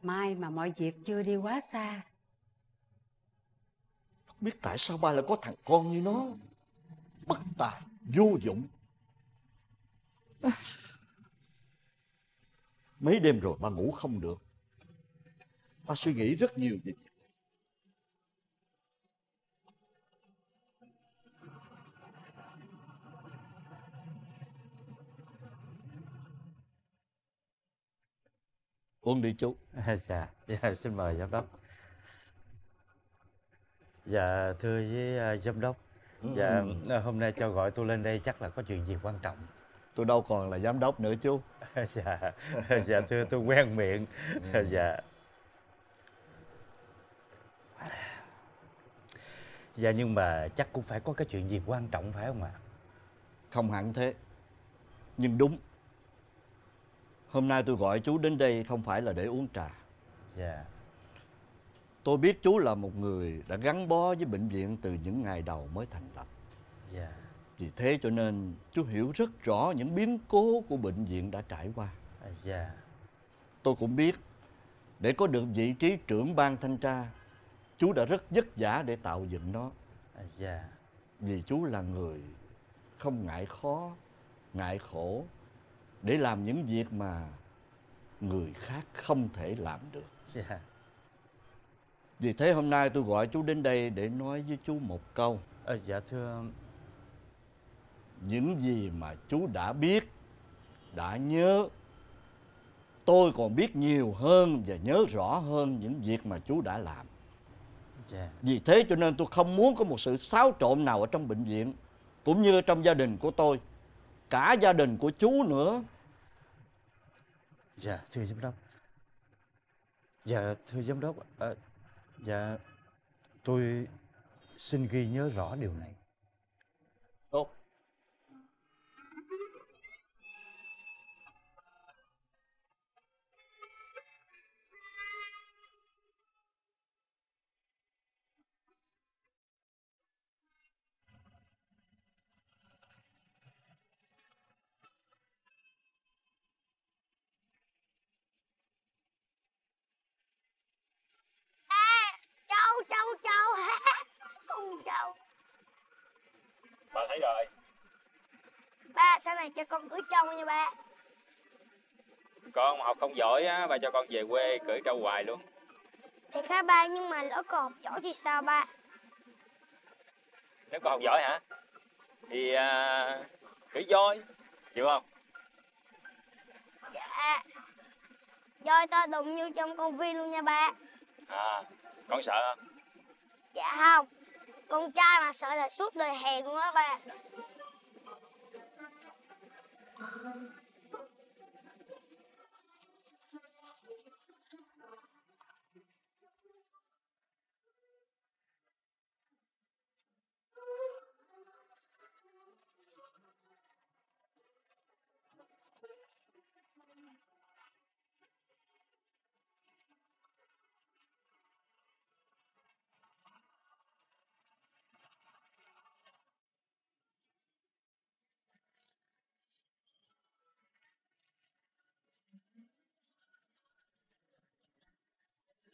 Mai mà mọi việc chưa đi quá xa. Không biết tại sao ba lại có thằng con như nó Bất tài, vô dụng. Mấy đêm rồi ba ngủ không được. Ba suy nghĩ rất nhiều về việc Uống đi chú. Dạ, dạ xin mời giám đốc. Dạ thưa với à, giám đốc. Dạ Ừ. à, hôm nay cho gọi tôi lên đây chắc là có chuyện gì quan trọng Tôi đâu còn là giám đốc nữa chú. Dạ dạ thưa tôi quen miệng. Dạ. Dạ nhưng mà chắc cũng phải có cái chuyện gì quan trọng phải không ạ? Không hẳn thế Nhưng đúng. Hôm nay tôi gọi chú đến đây không phải là để uống trà. Dạ. Tôi biết chú là một người đã gắn bó với bệnh viện từ những ngày đầu mới thành lập. Dạ Vì thế cho nên chú hiểu rất rõ những biến cố của bệnh viện đã trải qua. Dạ Tôi cũng biết để có được vị trí trưởng ban thanh tra Chú đã rất vất vả để tạo dựng nó. Dạ Vì chú là người không ngại khó, ngại khổ Để làm những việc mà người khác không thể làm được. Dạ Vì thế hôm nay tôi gọi chú đến đây để nói với chú một câu. Ờ, dạ thưa những gì mà chú đã biết đã nhớ tôi còn biết nhiều hơn và nhớ rõ hơn những việc mà chú đã làm Dạ. vì thế cho nên tôi không muốn có một sự xáo trộn nào ở trong bệnh viện cũng như trong gia đình của tôi cả gia đình của chú nữa Dạ, thưa giám đốc. Dạ, thưa giám đốc, à, dạ, tôi xin ghi nhớ rõ điều này. Châu, châu Con châu Bà thấy rồi. Ba, sau này cho con cưới trâu nha ba? Con mà học không giỏi á, bà cho con về quê cưỡi trâu hoài luôn. Thiệt hả ba, nhưng mà lỡ con học giỏi thì sao ba? Nếu con học giỏi hả? Thì à, cưỡi voi Chịu không? Dạ. Voi to đụng như trong công viên luôn nha ba. À con sợ không Dạ không. Con trai mà sợ là suốt đời hèn luôn á ba.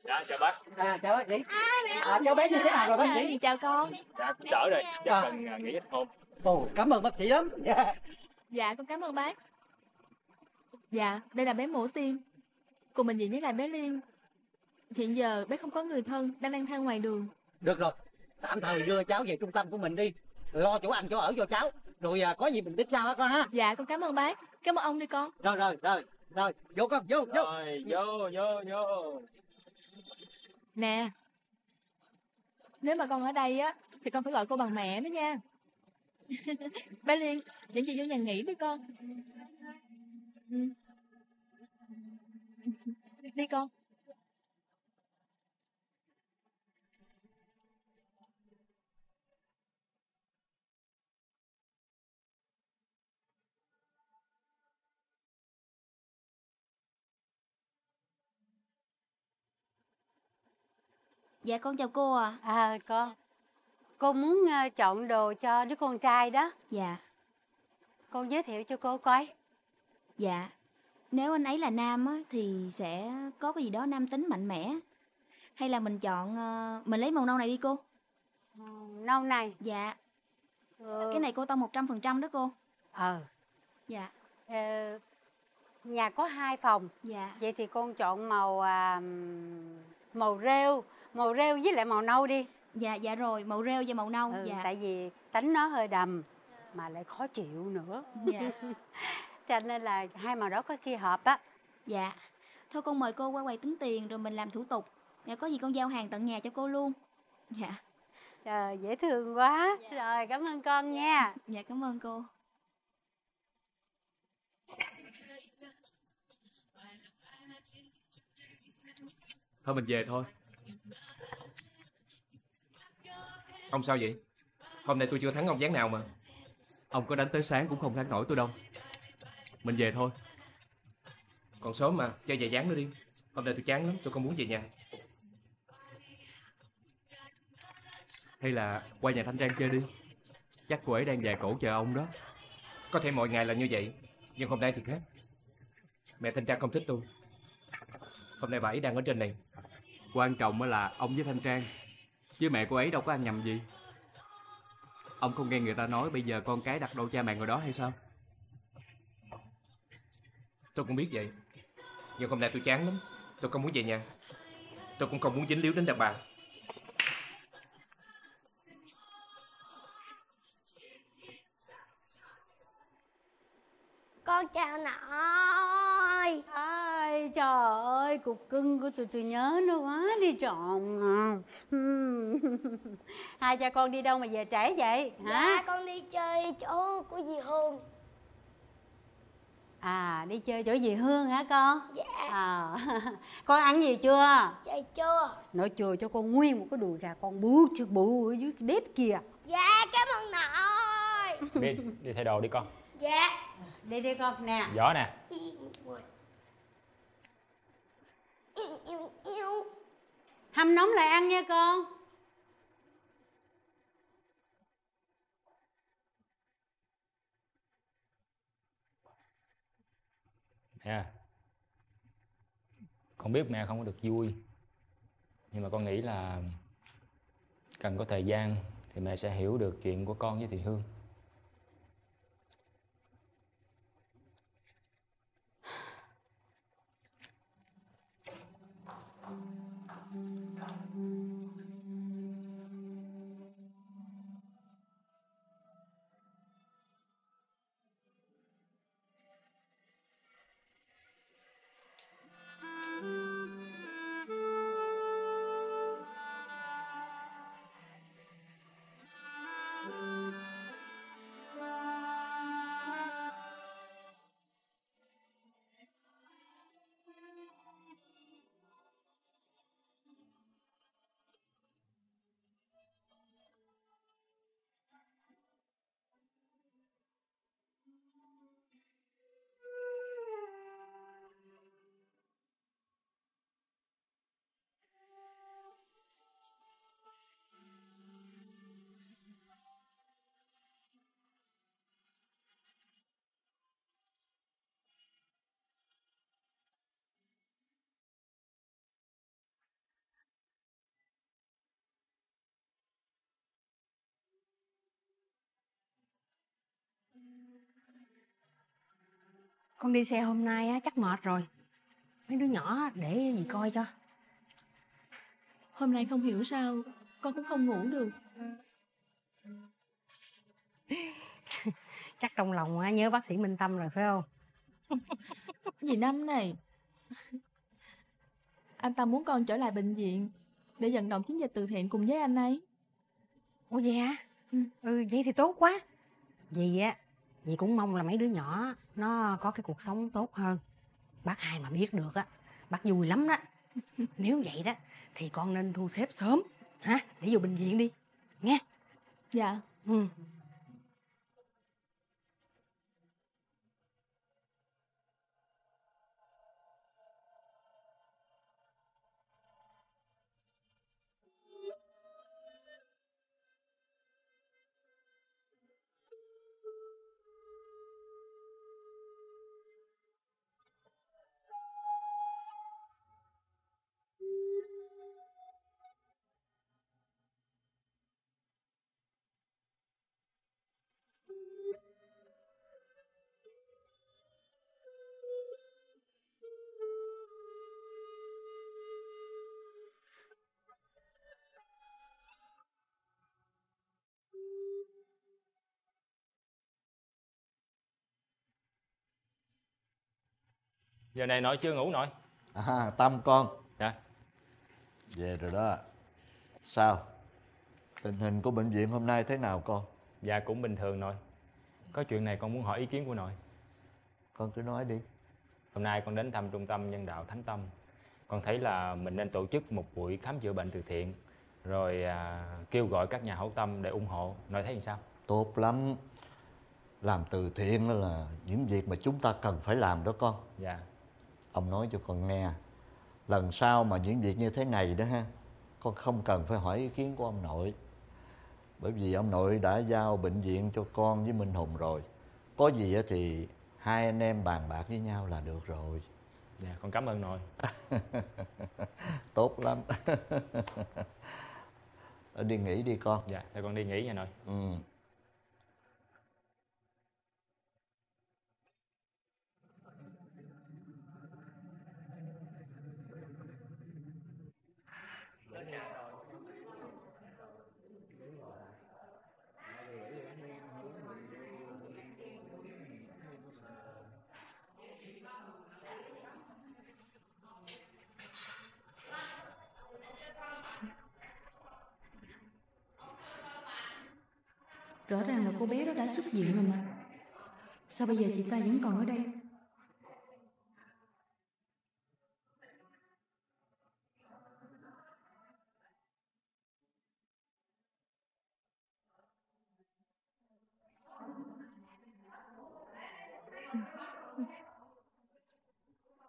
Dạ chào bác À, chào bác sĩ. À, cháu bé như thế nào rồi bác sĩ? chào con Dạ cũng đỡ rồi Chắc À. cần à, nghỉ ít hôm Ồ, cảm ơn bác sĩ lắm. Dạ. Dạ con cảm ơn bác Dạ đây là bé mổ tim Cùng bệnh viện với lại bé Liên Hiện giờ bé không có người thân Đang lang thang ngoài đường Được rồi, tạm thời đưa cháu về trung tâm của mình đi. Lo chỗ ăn chỗ ở cho cháu. Rồi à, có gì mình tính sao á con ha. Dạ con cảm ơn bác Cảm ơn ông đi con Rồi rồi rồi, rồi, vô con, vô, vô. Rồi, vô, vô, vô Nè, Nếu mà con ở đây á, Thì con phải gọi cô bằng mẹ đó nha. Bé Liên, Dẫn chị vô nhà nghỉ ừ. đi con. Đi con. Dạ con chào cô ạ. À con. Cô muốn ờ, chọn đồ cho đứa con trai đó. Dạ. Con giới thiệu cho cô coi. Dạ. Nếu anh ấy là nam á, thì sẽ có cái gì đó nam tính mạnh mẽ. Hay là mình chọn ờ, mình lấy màu nâu này đi cô. Nâu này. Dạ. Ừ. Cái này cô tông 100% đó cô. Ờ. Dạ. Ờ, nhà có hai phòng. Dạ. Vậy thì con chọn màu à, màu rêu, màu rêu với lại màu nâu đi. Dạ dạ rồi, màu rêu và màu nâu. Ừ, dạ. Tại vì tánh nó hơi đầm mà lại khó chịu nữa. Dạ. Cho nên là hai màu đó có khi hợp á. Dạ. Thôi con mời cô qua quầy tính tiền rồi mình làm thủ tục. Dạ có gì con giao hàng tận nhà cho cô luôn. Dạ. Trời dễ thương quá. Rồi cảm ơn con nha. Dạ cảm ơn cô. Thôi mình về thôi Ông sao vậy? Hôm nay tôi chưa thắng ông ván nào mà. Ông có đánh tới sáng cũng không thắng nổi tôi đâu. Mình về thôi. Còn sớm mà chơi vài ván nữa đi. Hôm nay tôi chán lắm tôi không muốn về nhà. Hay là qua nhà Thanh Trang chơi đi. Chắc cô ấy đang dài cổ chờ ông đó. Có thể mọi ngày là như vậy Nhưng hôm nay thì khác. Mẹ Thanh Trang không thích tôi. Hôm nay bà ấy đang ở trên này. Quan trọng là ông với Thanh Trang Chứ mẹ cô ấy đâu có ăn nhầm gì. Ông không nghe người ta nói bây giờ con cái đặt đâu cha mẹ ngồi đó hay sao? Tôi cũng biết vậy. Nhưng hôm nay tôi chán lắm. Tôi không muốn về nhà. Tôi cũng không muốn dính líu đến đàn bà. Con chào nội Ai trời ơi, cục cưng của tụi tôi nhớ nó quá đi trọn à. Hai cha con đi đâu mà về trễ vậy hả? dạ con đi chơi chỗ của dì hương À đi chơi chỗ dì Hương hả con? Dạ. À, con ăn gì chưa? dạ chưa Nói chưa cho con nguyên một cái đùi gà con bự chưa bự ở dưới bếp kìa. dạ cảm ơn nội đi đi thay đồ đi con dạ Đi đi con nè. gió nè yêu yêu yêu Hâm nóng lại ăn nha con. Nè. Con biết mẹ không có được vui. Nhưng mà con nghĩ là Cần có thời gian Thì mẹ sẽ hiểu được chuyện của con với Thị Hương Con đi xe hôm nay á, chắc mệt rồi. Mấy đứa nhỏ để dì coi cho. Hôm nay không hiểu sao Con cũng không ngủ được Chắc trong lòng á, nhớ bác sĩ Minh Tâm rồi phải không? Dì Năm này Anh ta muốn con trở lại bệnh viện Để vận động chiến dịch từ thiện cùng với anh ấy Ủa vậy hả? Ừ, vậy thì tốt quá. Vì á, dì cũng mong là mấy đứa nhỏ nó có cái cuộc sống tốt hơn. Bác hai mà biết được á, bác vui lắm đó. Nếu vậy đó, thì con nên thu xếp sớm, hả? Để vô bệnh viện đi, nghe. Dạ Ừ. Giờ này nội chưa ngủ nội À, Tâm con. Dạ. Về rồi đó. Sao? Tình hình của bệnh viện hôm nay thế nào con? Dạ cũng bình thường nội Có chuyện này con muốn hỏi ý kiến của nội Con cứ nói đi Hôm nay con đến thăm trung tâm nhân đạo Thánh Tâm Con thấy là mình nên tổ chức một buổi khám chữa bệnh từ thiện Rồi à, kêu gọi các nhà hảo tâm để ủng hộ Nội thấy làm sao? Tốt lắm. Làm từ thiện là những việc mà chúng ta cần phải làm đó con. Dạ Ông nói cho con nghe. Lần sau mà những việc như thế này đó ha, con không cần phải hỏi ý kiến của ông nội. Bởi vì ông nội đã giao bệnh viện cho con với Minh Hùng rồi. Có gì á thì hai anh em bàn bạc với nhau là được rồi. Dạ con cảm ơn nội Tốt lắm. đi nghỉ đi con. Dạ thôi con đi nghỉ nha nội Ừ. Rõ ràng là cô bé đó đã xuất viện rồi mà. Sao bây giờ chị ta vẫn còn ở đây?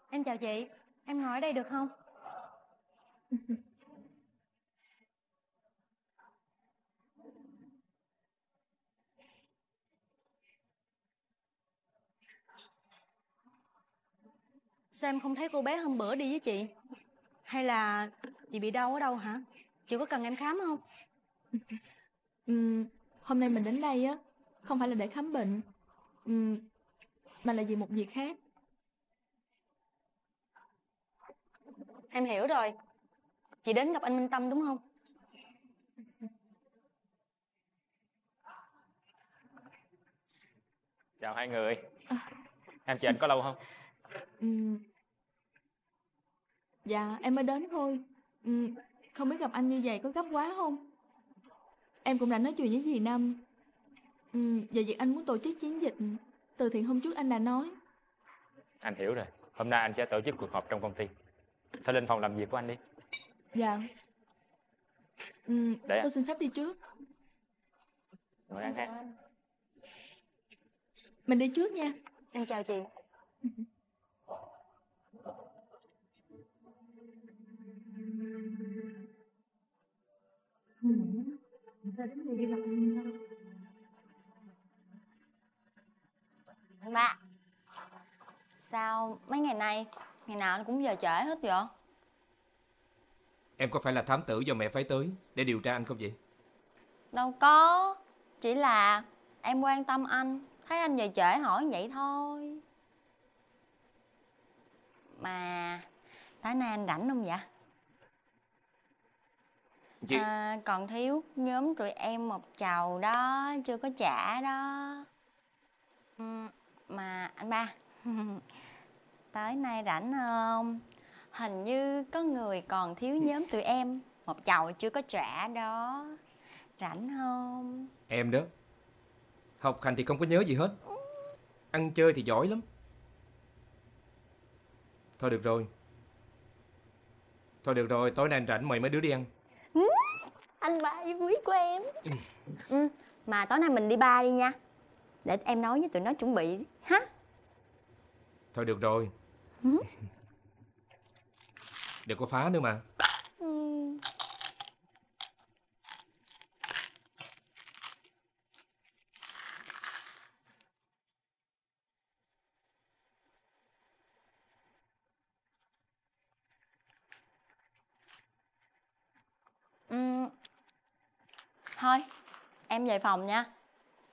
Em chào chị, em ngồi ở đây được không? Sao em không thấy cô bé hôm bữa đi với chị? Hay là chị bị đau ở đâu hả? Chị có cần em khám không? Ừm, hôm nay mình đến đây á, không phải là để khám bệnh, ừm, mà là vì một việc khác. Em hiểu rồi. Chị đến gặp anh Minh Tâm đúng không? Chào hai người. Em chị anh có lâu không? Ừm. Dạ, em mới đến thôi. Ừm, không biết gặp anh như vậy có gấp quá không? Em cũng đã nói chuyện với dì Năm ừm, về việc anh muốn tổ chức chiến dịch từ thiện hôm trước anh đã nói. Anh hiểu rồi. Hôm nay anh sẽ tổ chức cuộc họp trong công ty. Thôi lên phòng làm việc của anh đi. Dạ. Ừm, Để tôi xin phép đi trước. Ngồi ăn ha. Mình đi trước nha. Em chào chị. Anh ba Sao mấy ngày nay Ngày nào anh cũng giờ trễ hết vậy Em có phải là thám tử do mẹ phái tới để điều tra anh không vậy? Đâu có Chỉ là em quan tâm anh Thấy anh về trễ hỏi vậy thôi Mà Tối nay anh rảnh không vậy? Chị- À, còn thiếu nhóm tụi em một chầu đó Chưa có trả đó Mà anh ba Tới nay rảnh không? Hình như có người còn thiếu nhóm tụi em Một chầu chưa có trả đó Rảnh không? Em đó. Học hành thì không có nhớ gì hết. Ăn chơi thì giỏi lắm. Thôi được rồi. Thôi được rồi, tối nay anh rảnh mời mấy đứa đi ăn. Anh ba yêu quý của em ừ, Mà tối nay mình đi ba đi nha Để em nói với tụi nó chuẩn bị ha Thôi được rồi. Đừng có phá nữa mà. ừ. Ừ. Thôi em về phòng nha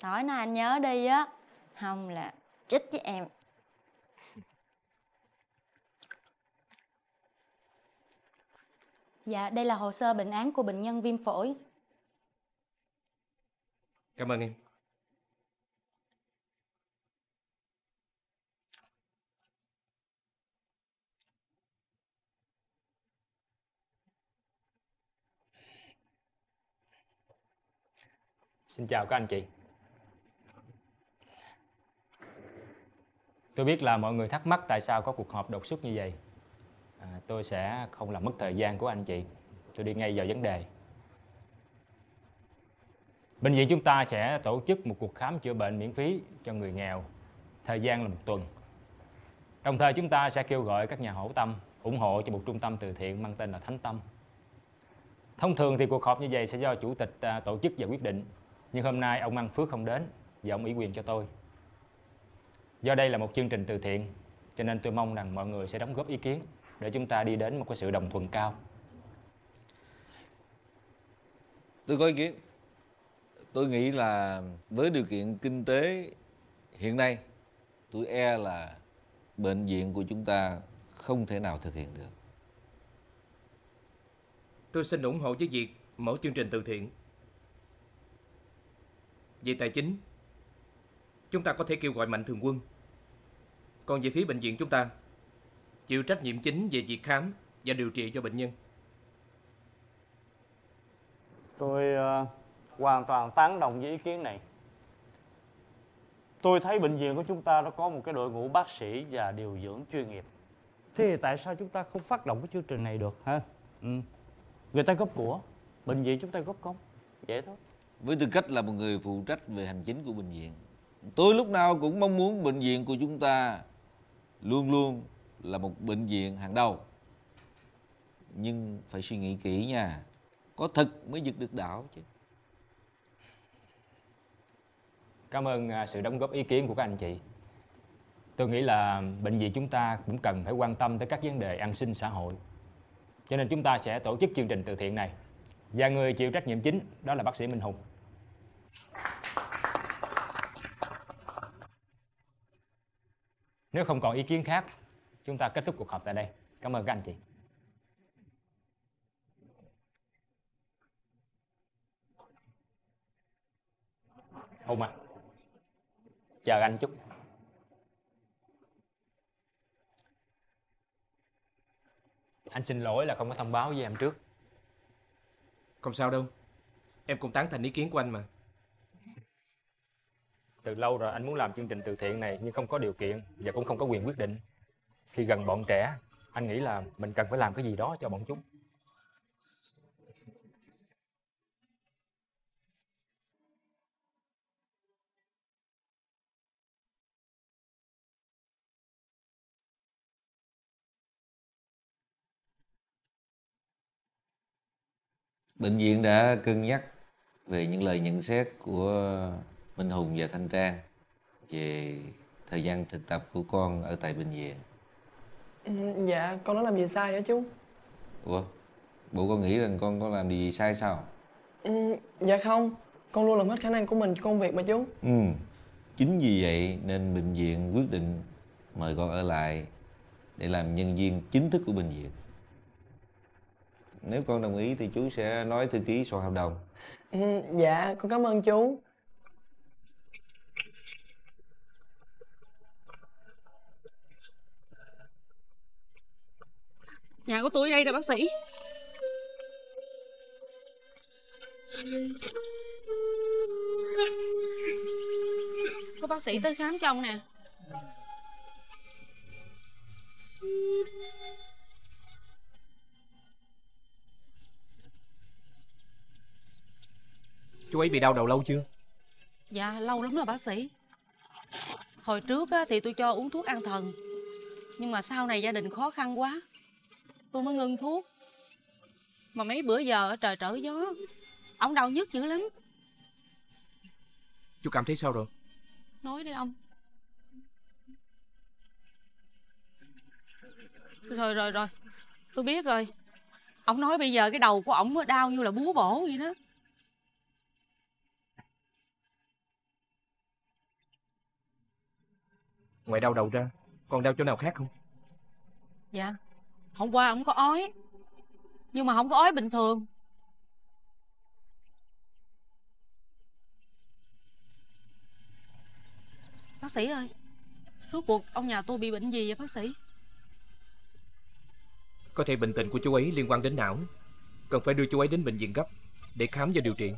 Tối nay anh nhớ đi á Không là chết với em Dạ, đây là hồ sơ bệnh án của bệnh nhân viêm phổi. Cảm ơn em. Xin chào các anh chị. Tôi biết là mọi người thắc mắc tại sao có cuộc họp đột xuất như vậy. À, tôi sẽ không làm mất thời gian của anh chị. Tôi đi ngay vào vấn đề. Bệnh viện chúng ta sẽ tổ chức một cuộc khám chữa bệnh miễn phí cho người nghèo. Thời gian là một tuần. Đồng thời chúng ta sẽ kêu gọi các nhà hảo tâm ủng hộ cho một trung tâm từ thiện mang tên là Thánh Tâm. Thông thường thì cuộc họp như vậy sẽ do chủ tịch à, tổ chức và quyết định. Nhưng hôm nay ông Ăn Phước không đến và ông ủy quyền cho tôi. Do đây là một chương trình từ thiện, cho nên tôi mong rằng mọi người sẽ đóng góp ý kiến để chúng ta đi đến một cái sự đồng thuận cao. Tôi có ý kiến. Tôi nghĩ là với điều kiện kinh tế hiện nay, tôi e là bệnh viện của chúng ta không thể nào thực hiện được. Tôi xin ủng hộ với việc mở chương trình từ thiện. Về tài chính, chúng ta có thể kêu gọi mạnh thường quân. Còn về phía bệnh viện chúng ta, chịu trách nhiệm chính về việc khám và điều trị cho bệnh nhân. Tôi uh, hoàn toàn tán đồng với ý kiến này. tôi thấy bệnh viện của chúng ta nó có một cái đội ngũ bác sĩ và điều dưỡng chuyên nghiệp thế thì tại sao chúng ta không phát động cái chương trình này được ha ừ. người ta góp của bệnh viện chúng ta góp công vậy thôi với tư cách là một người phụ trách về hành chính của bệnh viện Tôi lúc nào cũng mong muốn bệnh viện của chúng ta Luôn luôn là một bệnh viện hàng đầu Nhưng phải suy nghĩ kỹ nha, Có thật mới giật được đảo chứ Cảm ơn à, sự đóng góp ý kiến của các anh chị. Tôi nghĩ là bệnh viện chúng ta cũng cần phải quan tâm tới các vấn đề an sinh xã hội. Cho nên chúng ta sẽ tổ chức chương trình từ thiện này. Và người chịu trách nhiệm chính, đó là bác sĩ Minh Hùng. Nếu không còn ý kiến khác, chúng ta kết thúc cuộc họp tại đây. Cảm ơn các anh chị. Hùng à, chờ anh chút. Anh xin lỗi là không có thông báo với em trước. Không sao đâu. Em cũng tán thành ý kiến của anh mà. Từ lâu rồi anh muốn làm chương trình từ thiện này nhưng không có điều kiện và cũng không có quyền quyết định. Khi gần bọn trẻ, anh nghĩ là mình cần phải làm cái gì đó cho bọn chúng. Bệnh viện đã cân nhắc về những lời nhận xét của Minh Hùng và Thanh Trang về thời gian thực tập của con ở tại bệnh viện. Ừ, Dạ, con đã làm gì sai hả chú? Ủa, bộ con nghĩ rằng con có làm gì sai sao? Ừ, Dạ không, con luôn làm hết khả năng của mình cho công việc mà chú Ừ, chính vì vậy nên bệnh viện quyết định mời con ở lại để làm nhân viên chính thức của bệnh viện. Nếu con đồng ý thì chú sẽ nói thư ký soạn hợp đồng. ừ, Dạ, con cảm ơn chú Nhà của tôi đây nè bác sĩ. Có bác sĩ tới khám cho ông nè. Chú ấy bị đau đầu lâu chưa? Dạ lâu lắm rồi bác sĩ. Hồi trước á, thì tôi cho uống thuốc an thần. Nhưng mà sau này gia đình khó khăn quá Tôi mới ngưng thuốc. Mà mấy bữa giờ trời trở gió Ông đau nhức dữ lắm. Chú cảm thấy sao rồi? Nói đi ông. Rồi rồi rồi. Tôi biết rồi. Ông nói bây giờ cái đầu của ổng đau như là búa bổ vậy đó. Ngoài đau đầu ra, còn đau chỗ nào khác không? Dạ Hôm qua ổng có ói Nhưng mà không có ói bình thường. Bác sĩ ơi Rốt cuộc ông nhà tôi bị bệnh gì vậy bác sĩ? Có thể bệnh tình của chú ấy liên quan đến não. Cần phải đưa chú ấy đến bệnh viện gấp Để khám và điều trị.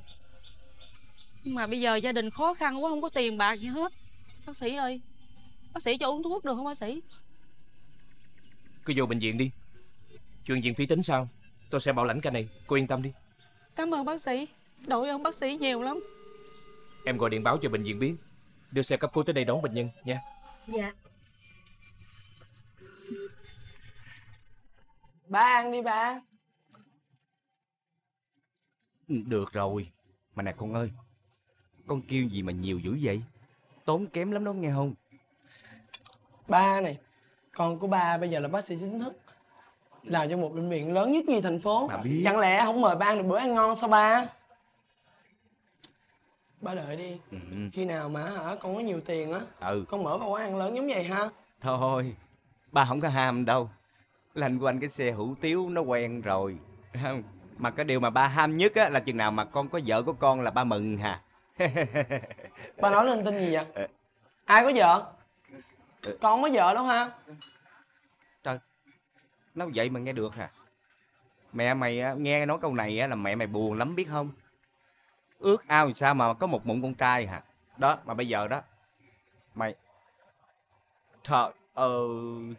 Nhưng mà bây giờ gia đình khó khăn quá Không có tiền bạc gì hết. Bác sĩ ơi Bác sĩ cho uống thuốc được không bác sĩ? Cứ vô bệnh viện đi Chuyện viện phí tính sao? Tôi sẽ bảo lãnh cái này. Cô yên tâm đi. Cảm ơn bác sĩ. Đội ơn bác sĩ nhiều lắm. Em gọi điện báo cho bệnh viện biết. Đưa xe cấp cứu tới đây đón bệnh nhân nha. Dạ. Ba ăn đi ba Ừ, Được rồi. Mà nè con ơi. Con kêu gì mà nhiều dữ vậy? Tốn kém lắm đó nghe không? Ba này Con của ba bây giờ là bác sĩ chính thức Làm cho một bệnh viện lớn nhất nhì thành phố. Bà biết. Chẳng lẽ không mời ba ăn được bữa ăn ngon sao ba? Ba đợi đi. Ừ. Khi nào mà hả con có nhiều tiền á ừ. Con mở vào quán ăn lớn giống vậy ha. Thôi Ba không có ham đâu. Lanh quanh cái xe hủ tiếu nó quen rồi. Mà cái điều mà ba ham nhất á Là chừng nào mà con có vợ của con là ba mừng hà Ba nói lên tin gì vậy? Ai có vợ? Con không có vợ đâu ha Nói vậy mà nghe được hả? Mẹ mày nghe nói câu này á, là mẹ mày buồn lắm biết không? Ước ao sao mà có một mụn con trai hả? Đó mà bây giờ đó Mày Trời ơi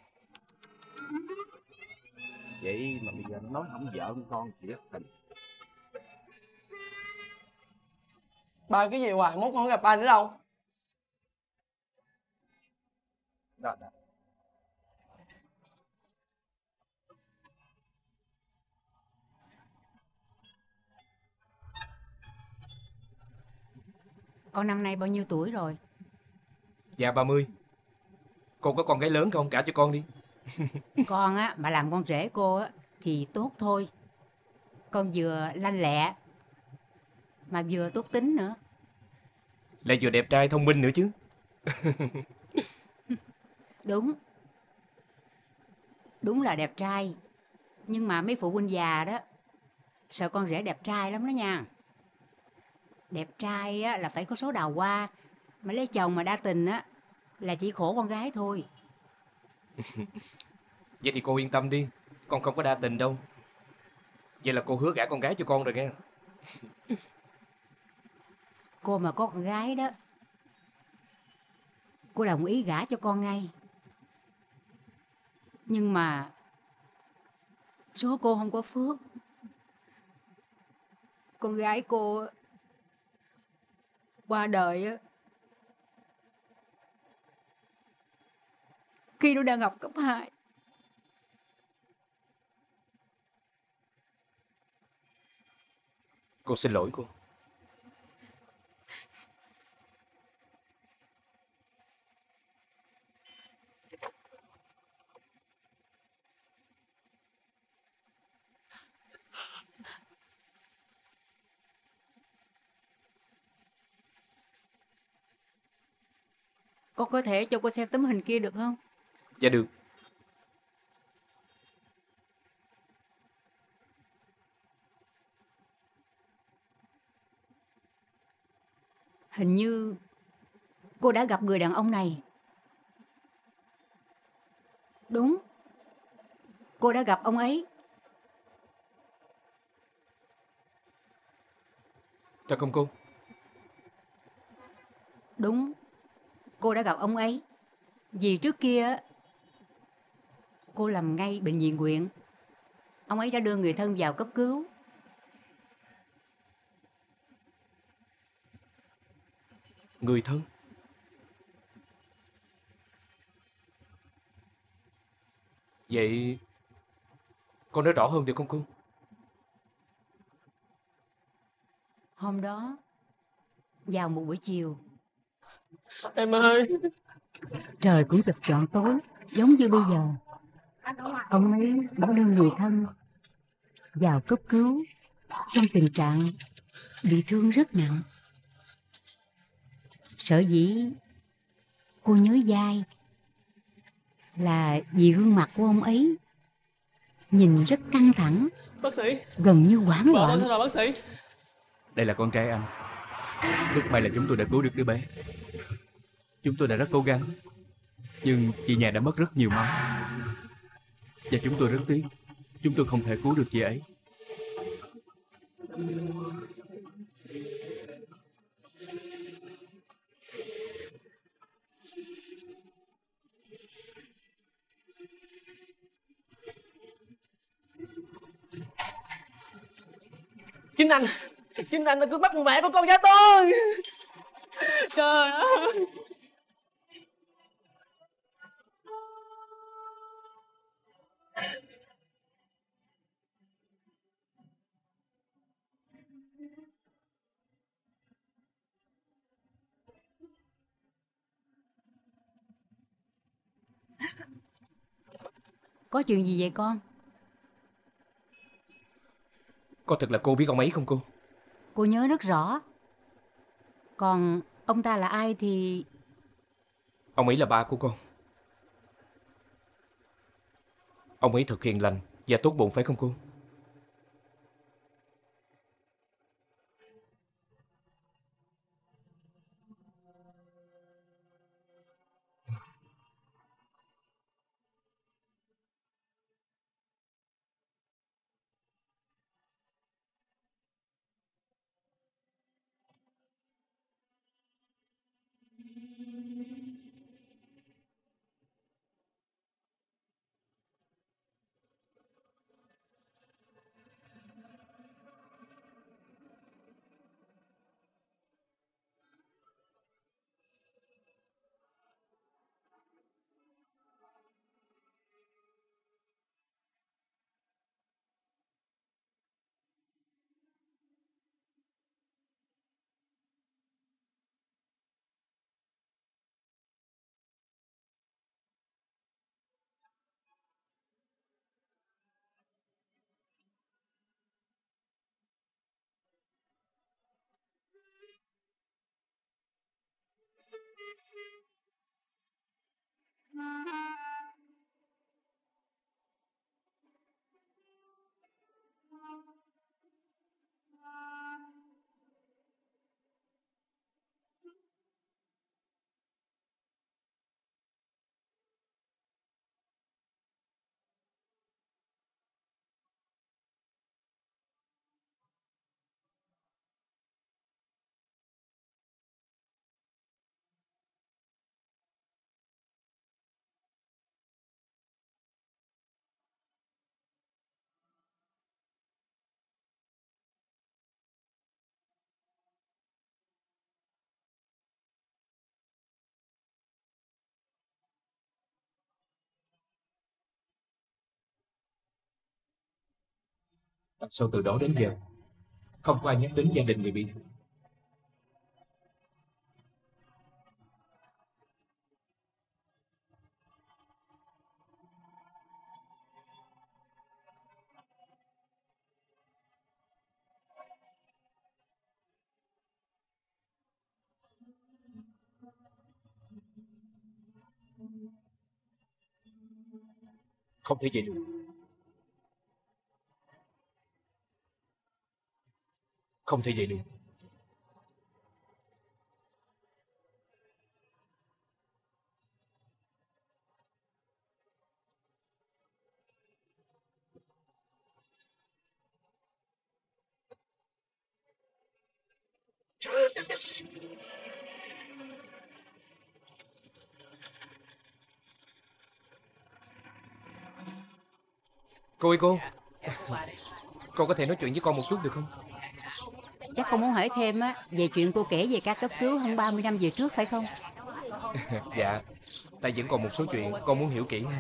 Vậy mà bây giờ nó nói không vợ không con rất tình. Ba cái gì hoài mốt con không gặp ba nữa đâu. Đó, đó. Con năm nay bao nhiêu tuổi rồi? Dạ 30 Con có con gái lớn không? Cả cho con đi Con á, mà làm con rể cô á, thì tốt thôi. Con vừa lanh lẹ, mà vừa tốt tính nữa. Lại vừa đẹp trai thông minh nữa chứ Đúng. Đúng là đẹp trai. Nhưng mà mấy phụ huynh già đó, sợ con rể đẹp trai lắm đó nha. Đẹp trai á, là phải có số đào hoa. Mà lấy chồng mà đa tình á, là chỉ khổ con gái thôi. Vậy thì cô yên tâm đi Con không có đa tình đâu Vậy là cô hứa gả con gái cho con rồi nghe Cô mà có con gái đó, cô đồng ý gả cho con ngay. Nhưng mà số cô không có phước. Con gái cô qua đời á, khi nó đang học cấp 2. Cô xin lỗi cô Con có thể cho cô xem tấm hình kia được không? Dạ được Hình như cô đã gặp người đàn ông này. Đúng. Cô đã gặp ông ấy. Thật không cô Đúng. Cô đã gặp ông ấy. Vì trước kia cô làm ngay bệnh viện huyện. Ông ấy đã đưa người thân vào cấp cứu. Người thân Vậy Con nói rõ hơn được không cô Hôm đó, vào một buổi chiều, Em ơi trời cũng chập chọn tối, giống như bây giờ. Ông ấy đã đưa người thân vào cấp cứu trong tình trạng bị thương rất nặng. Sở dĩ cô nhớ dai là vì gương mặt của ông ấy nhìn rất căng thẳng, Bác sĩ gần như hoảng loạn. sao bác sĩ Đây là con trai anh Rất may là chúng tôi đã cứu được đứa bé Chúng tôi đã rất cố gắng, Nhưng chị nhà đã mất rất nhiều máu. Và chúng tôi rất tiếc, Chúng tôi không thể cứu được chị ấy. Chính anh Chính anh đã cướp bắt mẹ của con gái tôi. Trời ơi. Có chuyện gì vậy con? Có thật là cô biết ông ấy không cô Cô nhớ rất rõ. Còn ông ta là ai thì Ông ấy là ba của con Ông ấy thật hiền lành Và tốt bụng phải không cô? Mm-hmm. Tại sao từ đó đến giờ, không có ai nhắc đến gia đình người bị thương? Không thể vậy được. Không thể vậy được. Cô ơi cô. Con có thể nói chuyện với con một chút được không Chắc con muốn hỏi thêm á về chuyện cô kể về ca cấp cứu hơn 30 năm về trước phải không? Dạ Tại vẫn còn một số chuyện con muốn hiểu kỹ hơn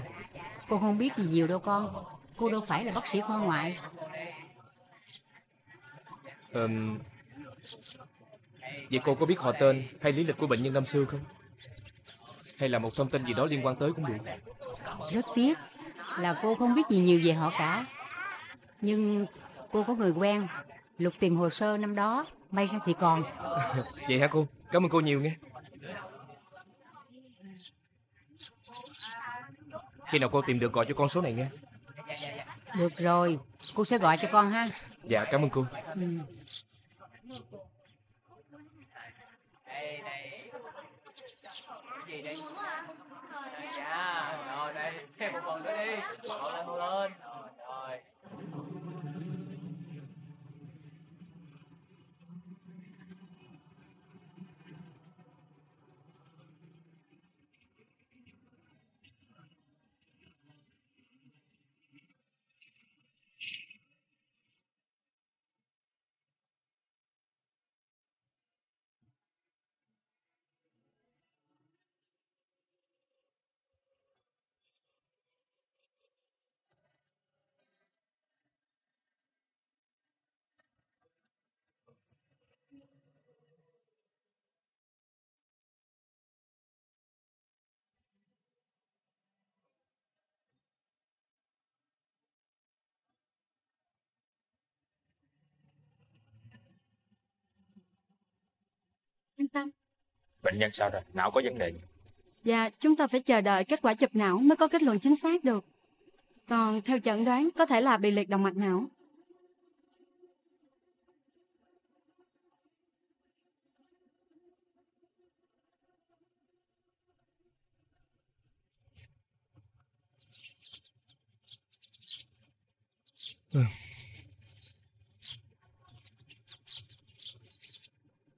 Cô không biết gì nhiều đâu con. Cô đâu phải là bác sĩ khoa ngoại. Ừm, Vậy cô có biết họ tên hay lý lịch của bệnh nhân năm xưa không Hay là một thông tin gì đó liên quan tới cũng được Rất tiếc là cô không biết gì nhiều về họ cả. Nhưng cô có người quen. Lục tìm hồ sơ năm đó. May ra thì còn. Vậy hả cô Cảm ơn cô nhiều nghe Khi nào cô tìm được gọi cho con số này nghe Được rồi. Cô sẽ gọi cho con ha. Dạ cảm ơn cô Ừ. Dạ, rồi đây, thêm một phần nữa đi. Mau lên, lên. Rồi. Yên tâm. Bệnh nhân sao rồi? Não có vấn đề. Dạ, chúng ta phải chờ đợi kết quả chụp não mới có kết luận chính xác được. Còn theo chẩn đoán có thể là bị liệt động mạch não.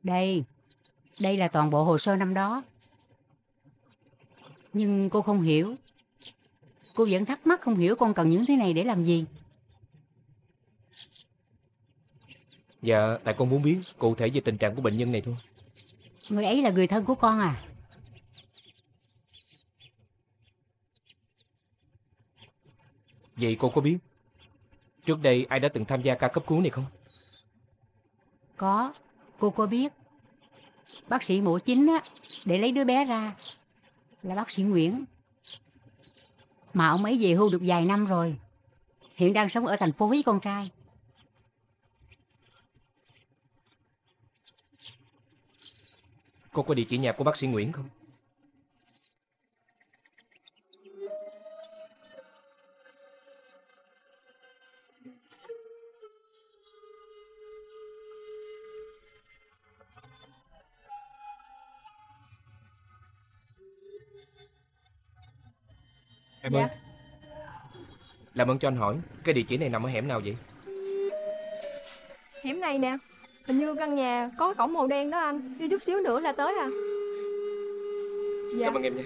Đây. Đây là toàn bộ hồ sơ năm đó. Nhưng cô không hiểu. Cô vẫn thắc mắc không hiểu con cần những thứ này để làm gì. Dạ tại con muốn biết cụ thể về tình trạng của bệnh nhân này thôi Người ấy là người thân của con à? Vậy cô có biết Trước đây ai đã từng tham gia ca cấp cứu này không Có. Cô có biết. Bác sĩ mổ chính á, để lấy đứa bé ra là bác sĩ Nguyễn. Mà ông ấy về hưu được vài năm rồi. Hiện đang sống ở thành phố với con trai. cô có địa chỉ nhà của bác sĩ Nguyễn không? Em Dạ. ơi. Làm ơn cho anh hỏi Cái địa chỉ này nằm ở hẻm nào vậy? Hẻm này nè. Hình như căn nhà có cổng màu đen đó anh. Đi chút xíu nữa là tới à. Dạ. Cảm ơn em nha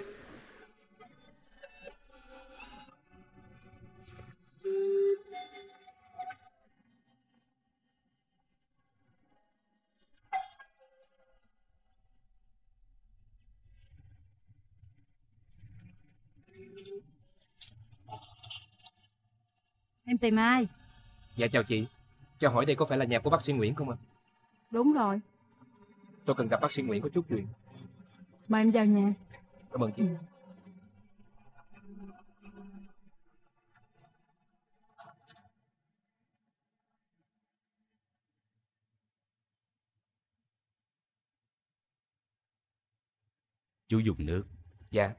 tìm ai? Dạ chào chị Cho hỏi đây có phải là nhà của bác sĩ Nguyễn không ạ? Đúng rồi, Tôi cần gặp bác sĩ Nguyễn có chút chuyện mời em vào nhà. Cảm ơn chị Chú dùng nước. Dạ.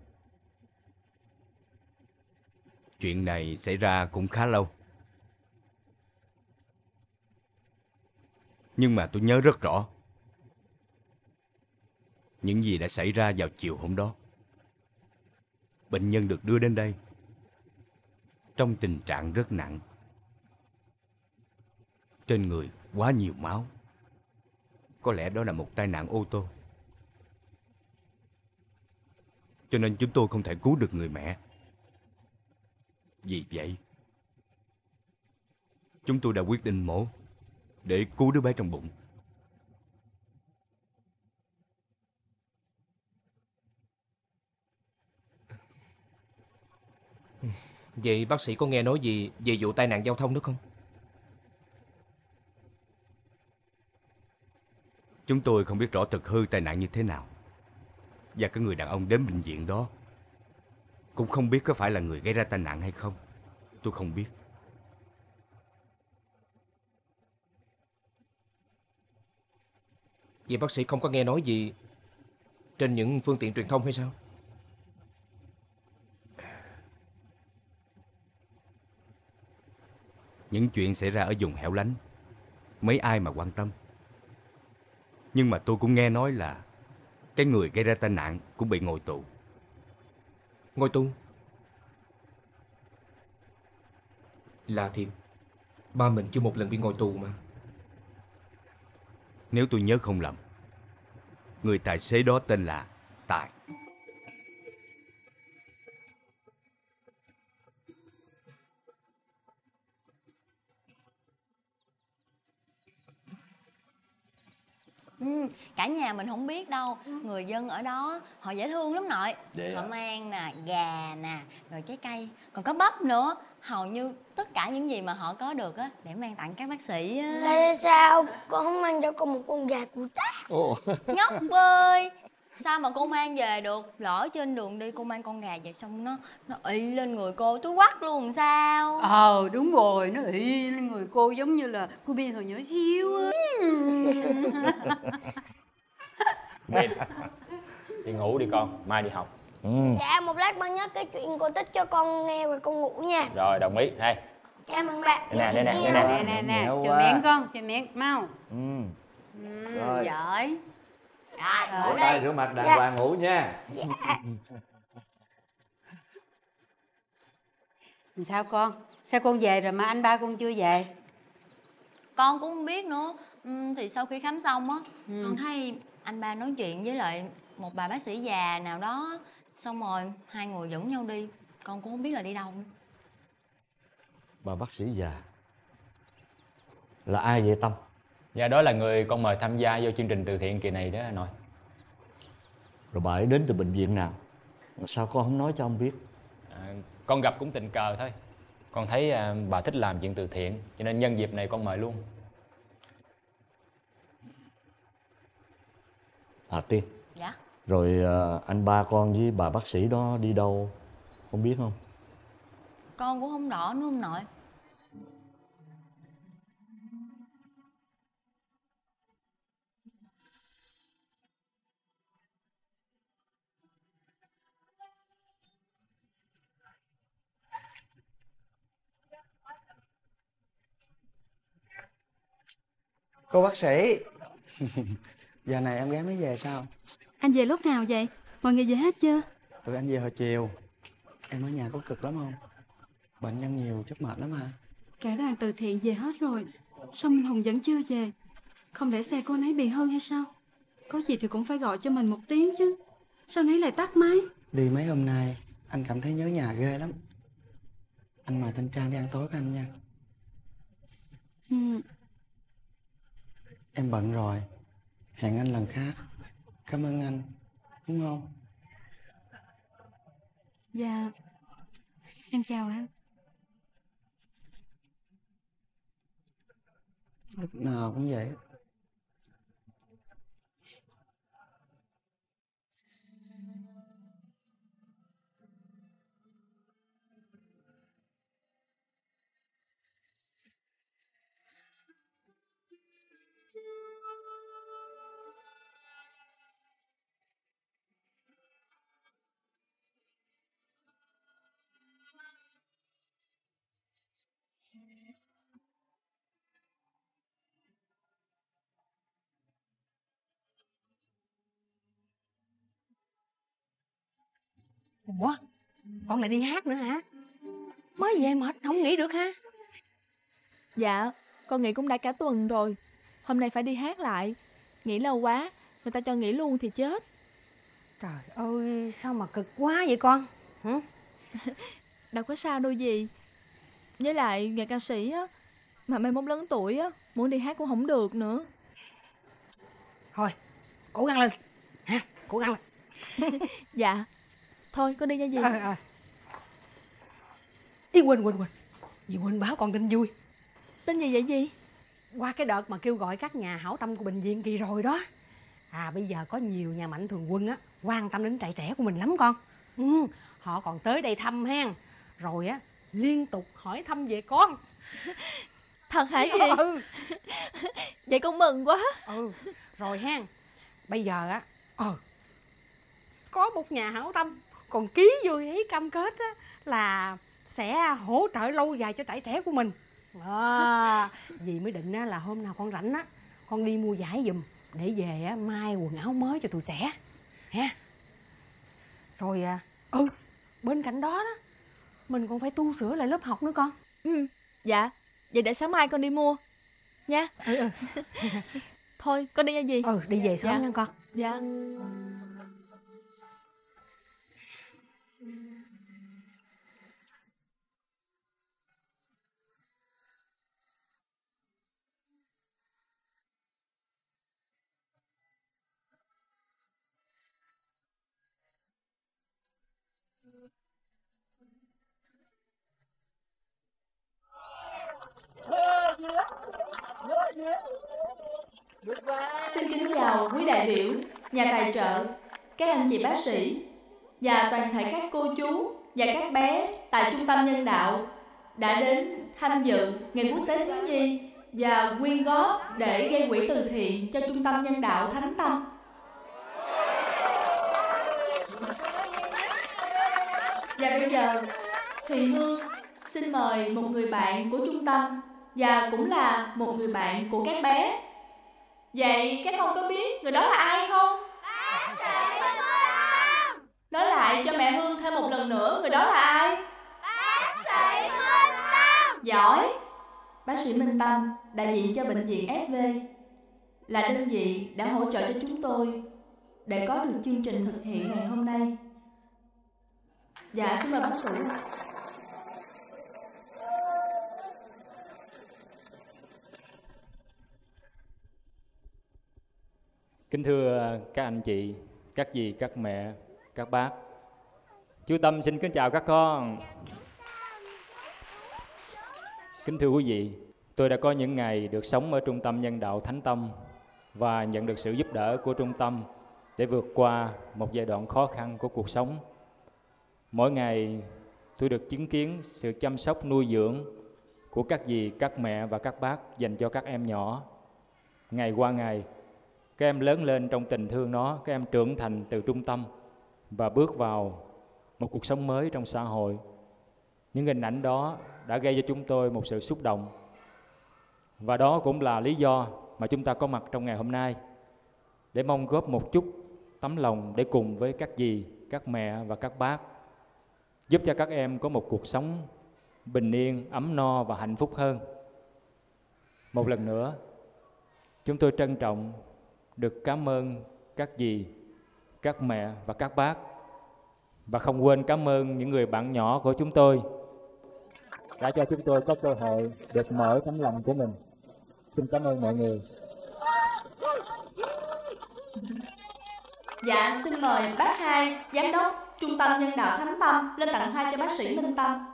Chuyện này xảy ra cũng khá lâu. Nhưng mà tôi nhớ rất rõ. Những gì đã xảy ra vào chiều hôm đó. Bệnh nhân được đưa đến đây trong tình trạng rất nặng. Trên người quá nhiều máu. Có lẽ đó là một tai nạn ô tô. Cho nên chúng tôi không thể cứu được người mẹ. Vì vậy, chúng tôi đã quyết định mổ để cứu đứa bé trong bụng. Vậy bác sĩ có nghe nói gì về vụ tai nạn giao thông đó không? Chúng tôi không biết rõ thực hư tai nạn như thế nào. Và cái người đàn ông đến bệnh viện đó cũng không biết có phải là người gây ra tai nạn hay không. Tôi không biết. Vậy bác sĩ không có nghe nói gì trên những phương tiện truyền thông hay sao? Những chuyện xảy ra ở vùng hẻo lánh, mấy ai mà quan tâm. Nhưng mà tôi cũng nghe nói là cái người gây ra tai nạn cũng bị ngồi tù. Ngồi tù? Là thiệt. Ba mình chưa một lần bị ngồi tù mà. Nếu tôi nhớ không lầm, người tài xế đó tên là Tài. Ừ, cả nhà mình không biết đâu. Người dân ở đó họ dễ thương lắm nội. Vậy họ à? mang nè gà nè rồi trái cây. Còn có bắp nữa. Hầu như tất cả những gì mà họ có được á để mang tặng các bác sĩ á. Tại sao con không mang cho con một con gà của ta? nhóc ơi sao mà cô mang về được lỡ trên đường đi cô mang con gà về xong nó nó ị lên người cô túi quắc luôn sao Ờ đúng rồi, nó ị lên người cô giống như là cô Biên hồi nhỏ xíu á. Đi ngủ đi con, mai đi học Dạ một lát ba nhớ cái chuyện cô tích cho con nghe rồi con ngủ nha Rồi đồng ý, đây Cảm ơn ba Đây nè, đây nè, đây nè Nè nè nè, Nhiều chờ quá. miệng con, chờ miệng, mau. Ừ. Ừ, Rồi. giỏi. Rồi, Rửa tay rửa mặt đàng Dạ. hoàng ngủ nha Sao con? Sao con về rồi mà anh ba con chưa về? con cũng không biết nữa ừ, thì sau khi khám xong á Ừ. con thấy anh ba nói chuyện với lại một bà bác sĩ già nào đó xong rồi hai người dẫn nhau đi con cũng không biết là đi đâu Bà bác sĩ già Là ai vậy Tâm? Dạ đó là người con mời tham gia vô chương trình từ thiện kỳ này đó nội. Rồi bà ấy đến từ bệnh viện nào? Sao con không nói cho ông biết? à, Con gặp cũng tình cờ thôi. Con thấy à, bà thích làm chuyện từ thiện Cho nên nhân dịp này con mời luôn. À Tiên. Dạ. Rồi ờ, anh ba con với bà bác sĩ đó đi đâu? Không biết không? con cũng không rõ nữa ông nội Cô bác sĩ. Giờ này em gái mới về sao? Anh về lúc nào vậy? Mọi người về hết chưa? Tụi anh về hồi chiều. Em ở nhà có cực lắm không? Bệnh nhân nhiều chắc mệt lắm hả? Cả đoàn từ thiện về hết rồi. Sao Minh Hùng vẫn chưa về. Không lẽ xe cô ấy bị hư hay sao? Có gì thì cũng phải gọi cho mình một tiếng chứ. Sao nấy lại tắt máy? Đi mấy hôm nay Anh cảm thấy nhớ nhà ghê lắm. Anh mời Thanh Trang đi ăn tối với anh nha. Ừ. Em bận rồi. Hẹn anh lần khác. Cảm ơn anh. Đúng không? Dạ. Em chào anh. Lúc nào cũng vậy Ủa Con lại đi hát nữa hả Mới về mệt không nghỉ được ha Dạ, con nghỉ cũng đã cả tuần rồi. Hôm nay phải đi hát lại. Nghỉ lâu quá, người ta cho nghỉ luôn thì chết. Trời ơi Sao mà cực quá vậy con Hả? Đâu có sao đâu gì. Với lại nghề ca sĩ á, mà mai mốt lớn tuổi á, muốn đi hát cũng không được nữa. Thôi Cố gắng lên ha Cố gắng lên dạ, thôi con đi nha dì. Ờ, ờ. Ý quên quên quên Dì quên báo con tin vui Tin gì vậy dì? Qua cái đợt mà kêu gọi các nhà hảo tâm của bệnh viện kỳ rồi đó À bây giờ có nhiều nhà mạnh thường quân á Quan tâm đến trại trẻ của mình lắm con ừ, Họ còn tới đây thăm hen Rồi á liên tục hỏi thăm về con Thật hả dì? Ừ. Vậy con mừng quá. Ừ Rồi hen Bây giờ á Ờ Có một nhà hảo tâm Còn ký vô giấy cam kết á Là sẽ hỗ trợ lâu dài cho trại trẻ của mình à, Dì mới định á, là hôm nào con rảnh á Con đi mua giải giùm Để về á, mai quần áo mới cho tụi trẻ ha Rồi à, ừ Bên cạnh đó đó Mình còn phải tu sửa lại lớp học nữa con Ừ, dạ. Vậy để sáng mai con đi mua. Nha. Ừ, ừ. Thôi, con đi nha dì. Ừ, đi về sớm Dạ. nha con Dạ. Xin kính chào quý đại biểu, nhà tài trợ, các anh chị bác sĩ và toàn thể các cô chú và các bé tại Trung tâm Nhân đạo đã đến tham dự Ngày Quốc tế Thiếu Nhi và quyên góp để gây quỹ từ thiện cho Trung tâm Nhân đạo Thánh Tâm. Và bây giờ, Thùy Hương xin mời một người bạn của trung tâm và cũng là một người bạn của các bé. Vậy các con có biết người đó là ai không? Nói lại cho mẹ Hương thêm một lần nữa người đó là ai? Bác sĩ Minh Tâm Giỏi Bác sĩ Minh Tâm, đại diện cho bệnh viện FV Là đơn vị đã hỗ trợ cho chúng tôi Để có được chương trình thực hiện ngày hôm nay Dạ, xin mời bác sĩ Kính thưa các anh chị, các dì, các mẹ, các bác Chú Tâm xin kính chào các con Kính thưa quý vị, tôi đã có những ngày được sống ở trung tâm nhân đạo Thánh Tâm và nhận được sự giúp đỡ của trung tâm để vượt qua một giai đoạn khó khăn của cuộc sống. Mỗi ngày tôi được chứng kiến sự chăm sóc nuôi dưỡng của các dì, các mẹ và các bác dành cho các em nhỏ. Ngày qua ngày, các em lớn lên trong tình thương nó, các em trưởng thành từ trung tâm và bước vào một cuộc sống mới trong xã hội. Những hình ảnh đó đã gây cho chúng tôi một sự xúc động. Và đó cũng là lý do mà chúng ta có mặt trong ngày hôm nay để mong góp một chút tấm lòng để cùng với các dì, các mẹ và các bác giúp cho các em có một cuộc sống bình yên, ấm no và hạnh phúc hơn. Một lần nữa, chúng tôi trân trọng được cảm ơn các dì, các mẹ và các bác và không quên cảm ơn những người bạn nhỏ của chúng tôi đã cho chúng tôi có cơ hội được mở tấm lòng của mình. Xin cảm ơn mọi người. Dạ, xin mời bác hai, giám đốc Trung tâm Nhân đạo Thánh Tâm lên tặng hoa cho bác sĩ Minh Tâm.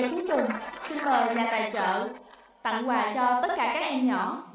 Và cuối cùng, xin mời nhà tài trợ tặng quà cho tất cả các em nhỏ.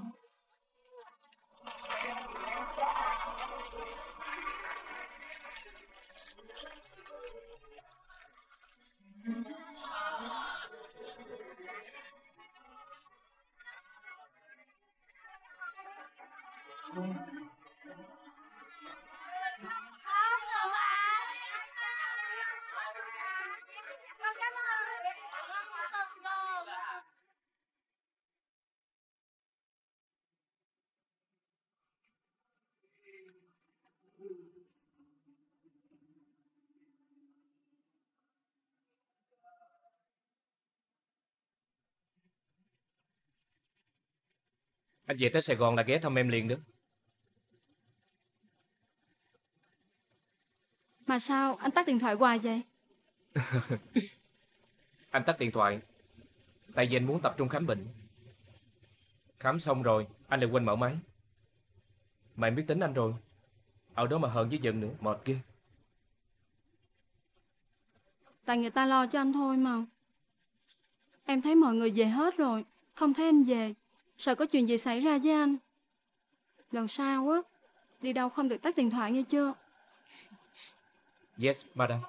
Anh về tới Sài Gòn là ghé thăm em liền đó. Mà sao anh tắt điện thoại hoài vậy? Anh tắt điện thoại. Tại vì anh muốn tập trung khám bệnh. Khám xong rồi, anh lại quên mở máy. Mày biết tính anh rồi. Ở đó mà hờn với giận nữa, mệt ghê. Tại người ta lo cho anh thôi mà. Em thấy mọi người về hết rồi, không thấy anh về. Sợ có chuyện gì xảy ra với anh. Lần sau á, đi đâu không được tắt điện thoại nghe chưa? Yes, madam.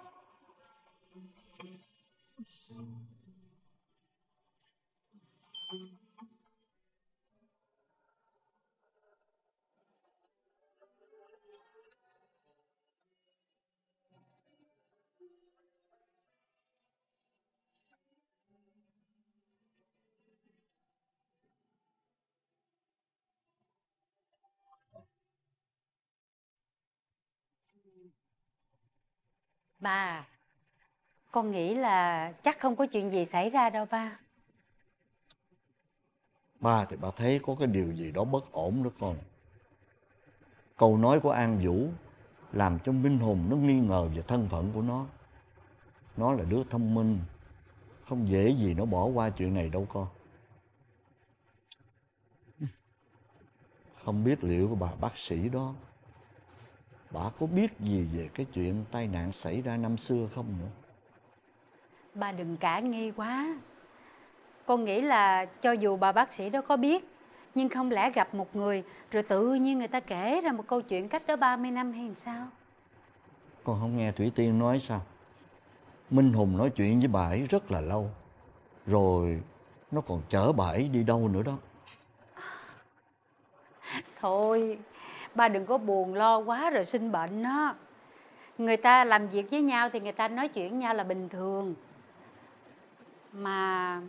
Ba, con nghĩ là chắc không có chuyện gì xảy ra đâu ba. Ba thì ba thấy có cái điều gì đó bất ổn đó con. Câu nói của An Vũ làm cho Minh Hùng nó nghi ngờ về thân phận của nó. Nó là đứa thông minh, không dễ gì nó bỏ qua chuyện này đâu con. Không biết liệu bà bác sĩ đó bà có biết gì về cái chuyện tai nạn xảy ra năm xưa không nữa? Ba đừng cả nghi quá. Con nghĩ là cho dù bà bác sĩ đó có biết, nhưng không lẽ gặp một người rồi tự nhiên người ta kể ra một câu chuyện cách đó 30 năm hay sao? Con không nghe Thủy Tiên nói sao? Minh Hùng nói chuyện với bà ấy rất là lâu. Rồi nó còn chở bà ấy đi đâu nữa đó. Thôi, ba đừng có buồn lo quá rồi sinh bệnh đó. Người ta làm việc với nhau thì người ta nói chuyện với nhau là bình thường. Mà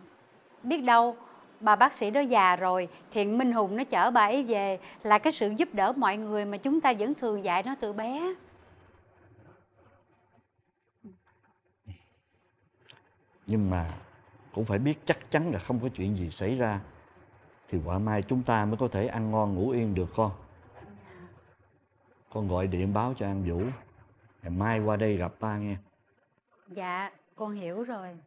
biết đâu, bà bác sĩ đó già rồi, Thiện Minh Hùng nó chở bà ấy về Là cái sự giúp đỡ mọi người mà chúng ta vẫn thường dạy nó từ bé Nhưng mà cũng phải biết chắc chắn là không có chuyện gì xảy ra, Thì quả mai chúng ta mới có thể ăn ngon ngủ yên được con con gọi điện báo cho An Vũ. Ngày mai qua đây gặp ba nghe. Dạ con hiểu rồi.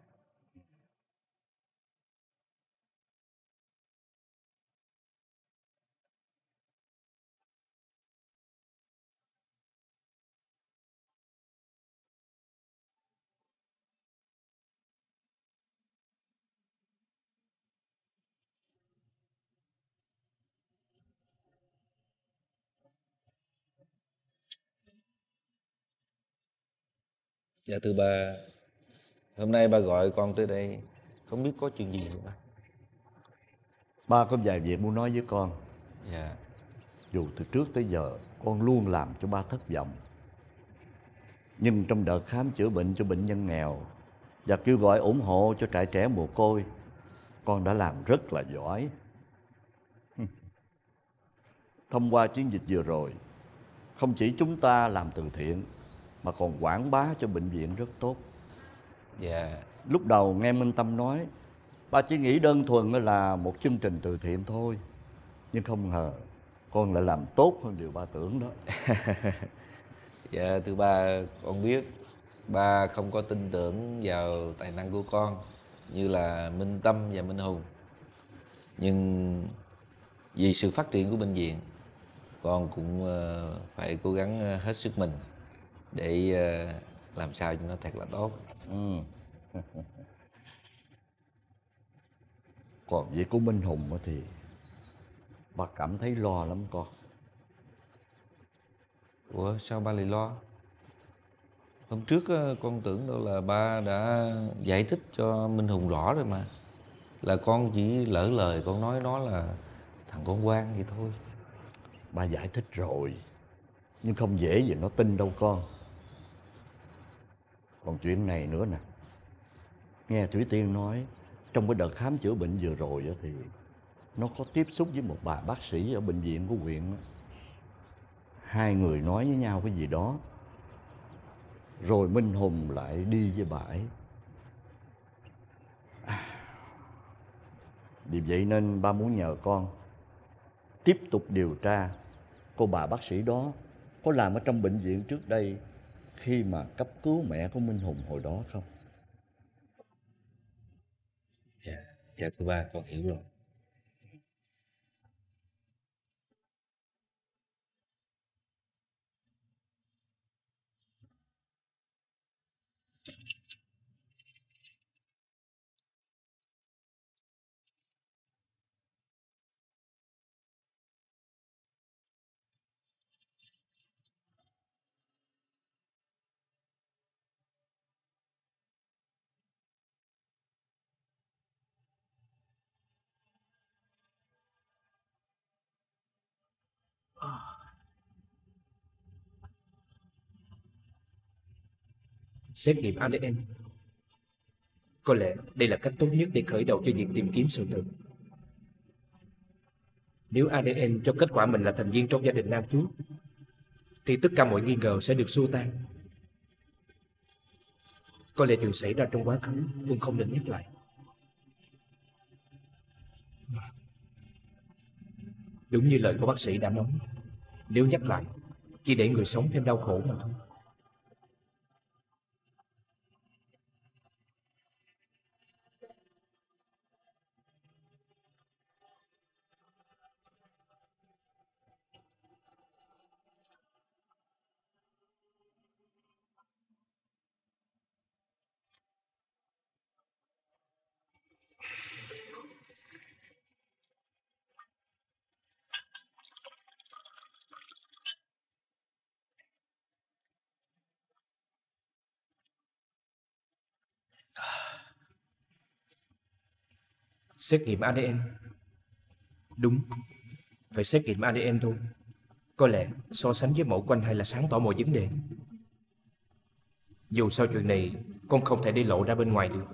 Dạ thưa ba Hôm nay ba gọi con tới đây Không biết có chuyện gì không ba Ba có vài việc muốn nói với con Dạ dù từ trước tới giờ con luôn làm cho ba thất vọng. Nhưng trong đợt khám chữa bệnh cho bệnh nhân nghèo và kêu gọi ủng hộ cho trại trẻ mồ côi, con đã làm rất là giỏi. Thông qua chiến dịch vừa rồi, không chỉ chúng ta làm từ thiện mà còn quảng bá cho bệnh viện rất tốt. Dạ. Lúc đầu nghe Minh Tâm nói, ba chỉ nghĩ đơn thuần là một chương trình từ thiện thôi. Nhưng không ngờ con lại làm tốt hơn điều ba tưởng đó. Dạ thưa ba con biết ba không có tin tưởng vào tài năng của con như là Minh Tâm và Minh Hùng. Nhưng vì sự phát triển của bệnh viện con cũng ờ, phải cố gắng ờ, hết sức mình để ờ, làm sao cho nó thật là tốt. Ừ. Còn việc của Minh Hùng á thì ba cảm thấy lo lắm con. Ủa sao ba lại lo? Hôm trước con tưởng đâu là ba đã giải thích cho Minh Hùng rõ rồi mà Là con chỉ lỡ lời con nói nó là thằng con quan vậy thôi Ba giải thích rồi Nhưng không dễ gì nó tin đâu con còn chuyện này nữa nè. Nghe Thủy Tiên nói Trong cái đợt khám chữa bệnh vừa rồi đó thì Nó có tiếp xúc với một bà bác sĩ ở bệnh viện của huyện. Hai người nói với nhau cái gì đó. Rồi Minh Hùng lại đi với bà ấy. À, Vì vậy nên ba muốn nhờ con tiếp tục điều tra. Cô bà bác sĩ đó có làm ở trong bệnh viện trước đây khi mà cấp cứu mẹ của Minh Hùng hồi đó không? Dạ, dạ thưa ba con hiểu rồi Xét nghiệm ADN Có lẽ đây là cách tốt nhất để khởi đầu cho việc tìm kiếm sự thật. Nếu ADN cho kết quả mình là thành viên trong gia đình Nam Phước, Thì tất cả mọi nghi ngờ sẽ được xua tan. Có lẽ chuyện xảy ra trong quá khứ cũng không nên nhắc lại. Đúng như lời của bác sĩ đã nói, Nếu nhắc lại, Chỉ để người sống thêm đau khổ mà thôi. Xét nghiệm ADN Đúng. Phải xét nghiệm ADN thôi. Có lẽ so sánh với mẫu quanh hay là sáng tỏ mọi vấn đề. Dù sao chuyện này Con không thể đi lộ ra bên ngoài được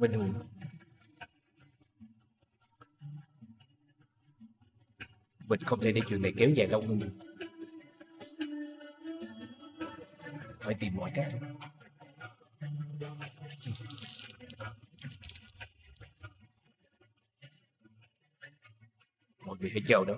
Minh Hùng Mình không thể để chuyện này kéo dài lâu hơn được. Phải tìm mọi cách. Mọi người hãy chờ đó.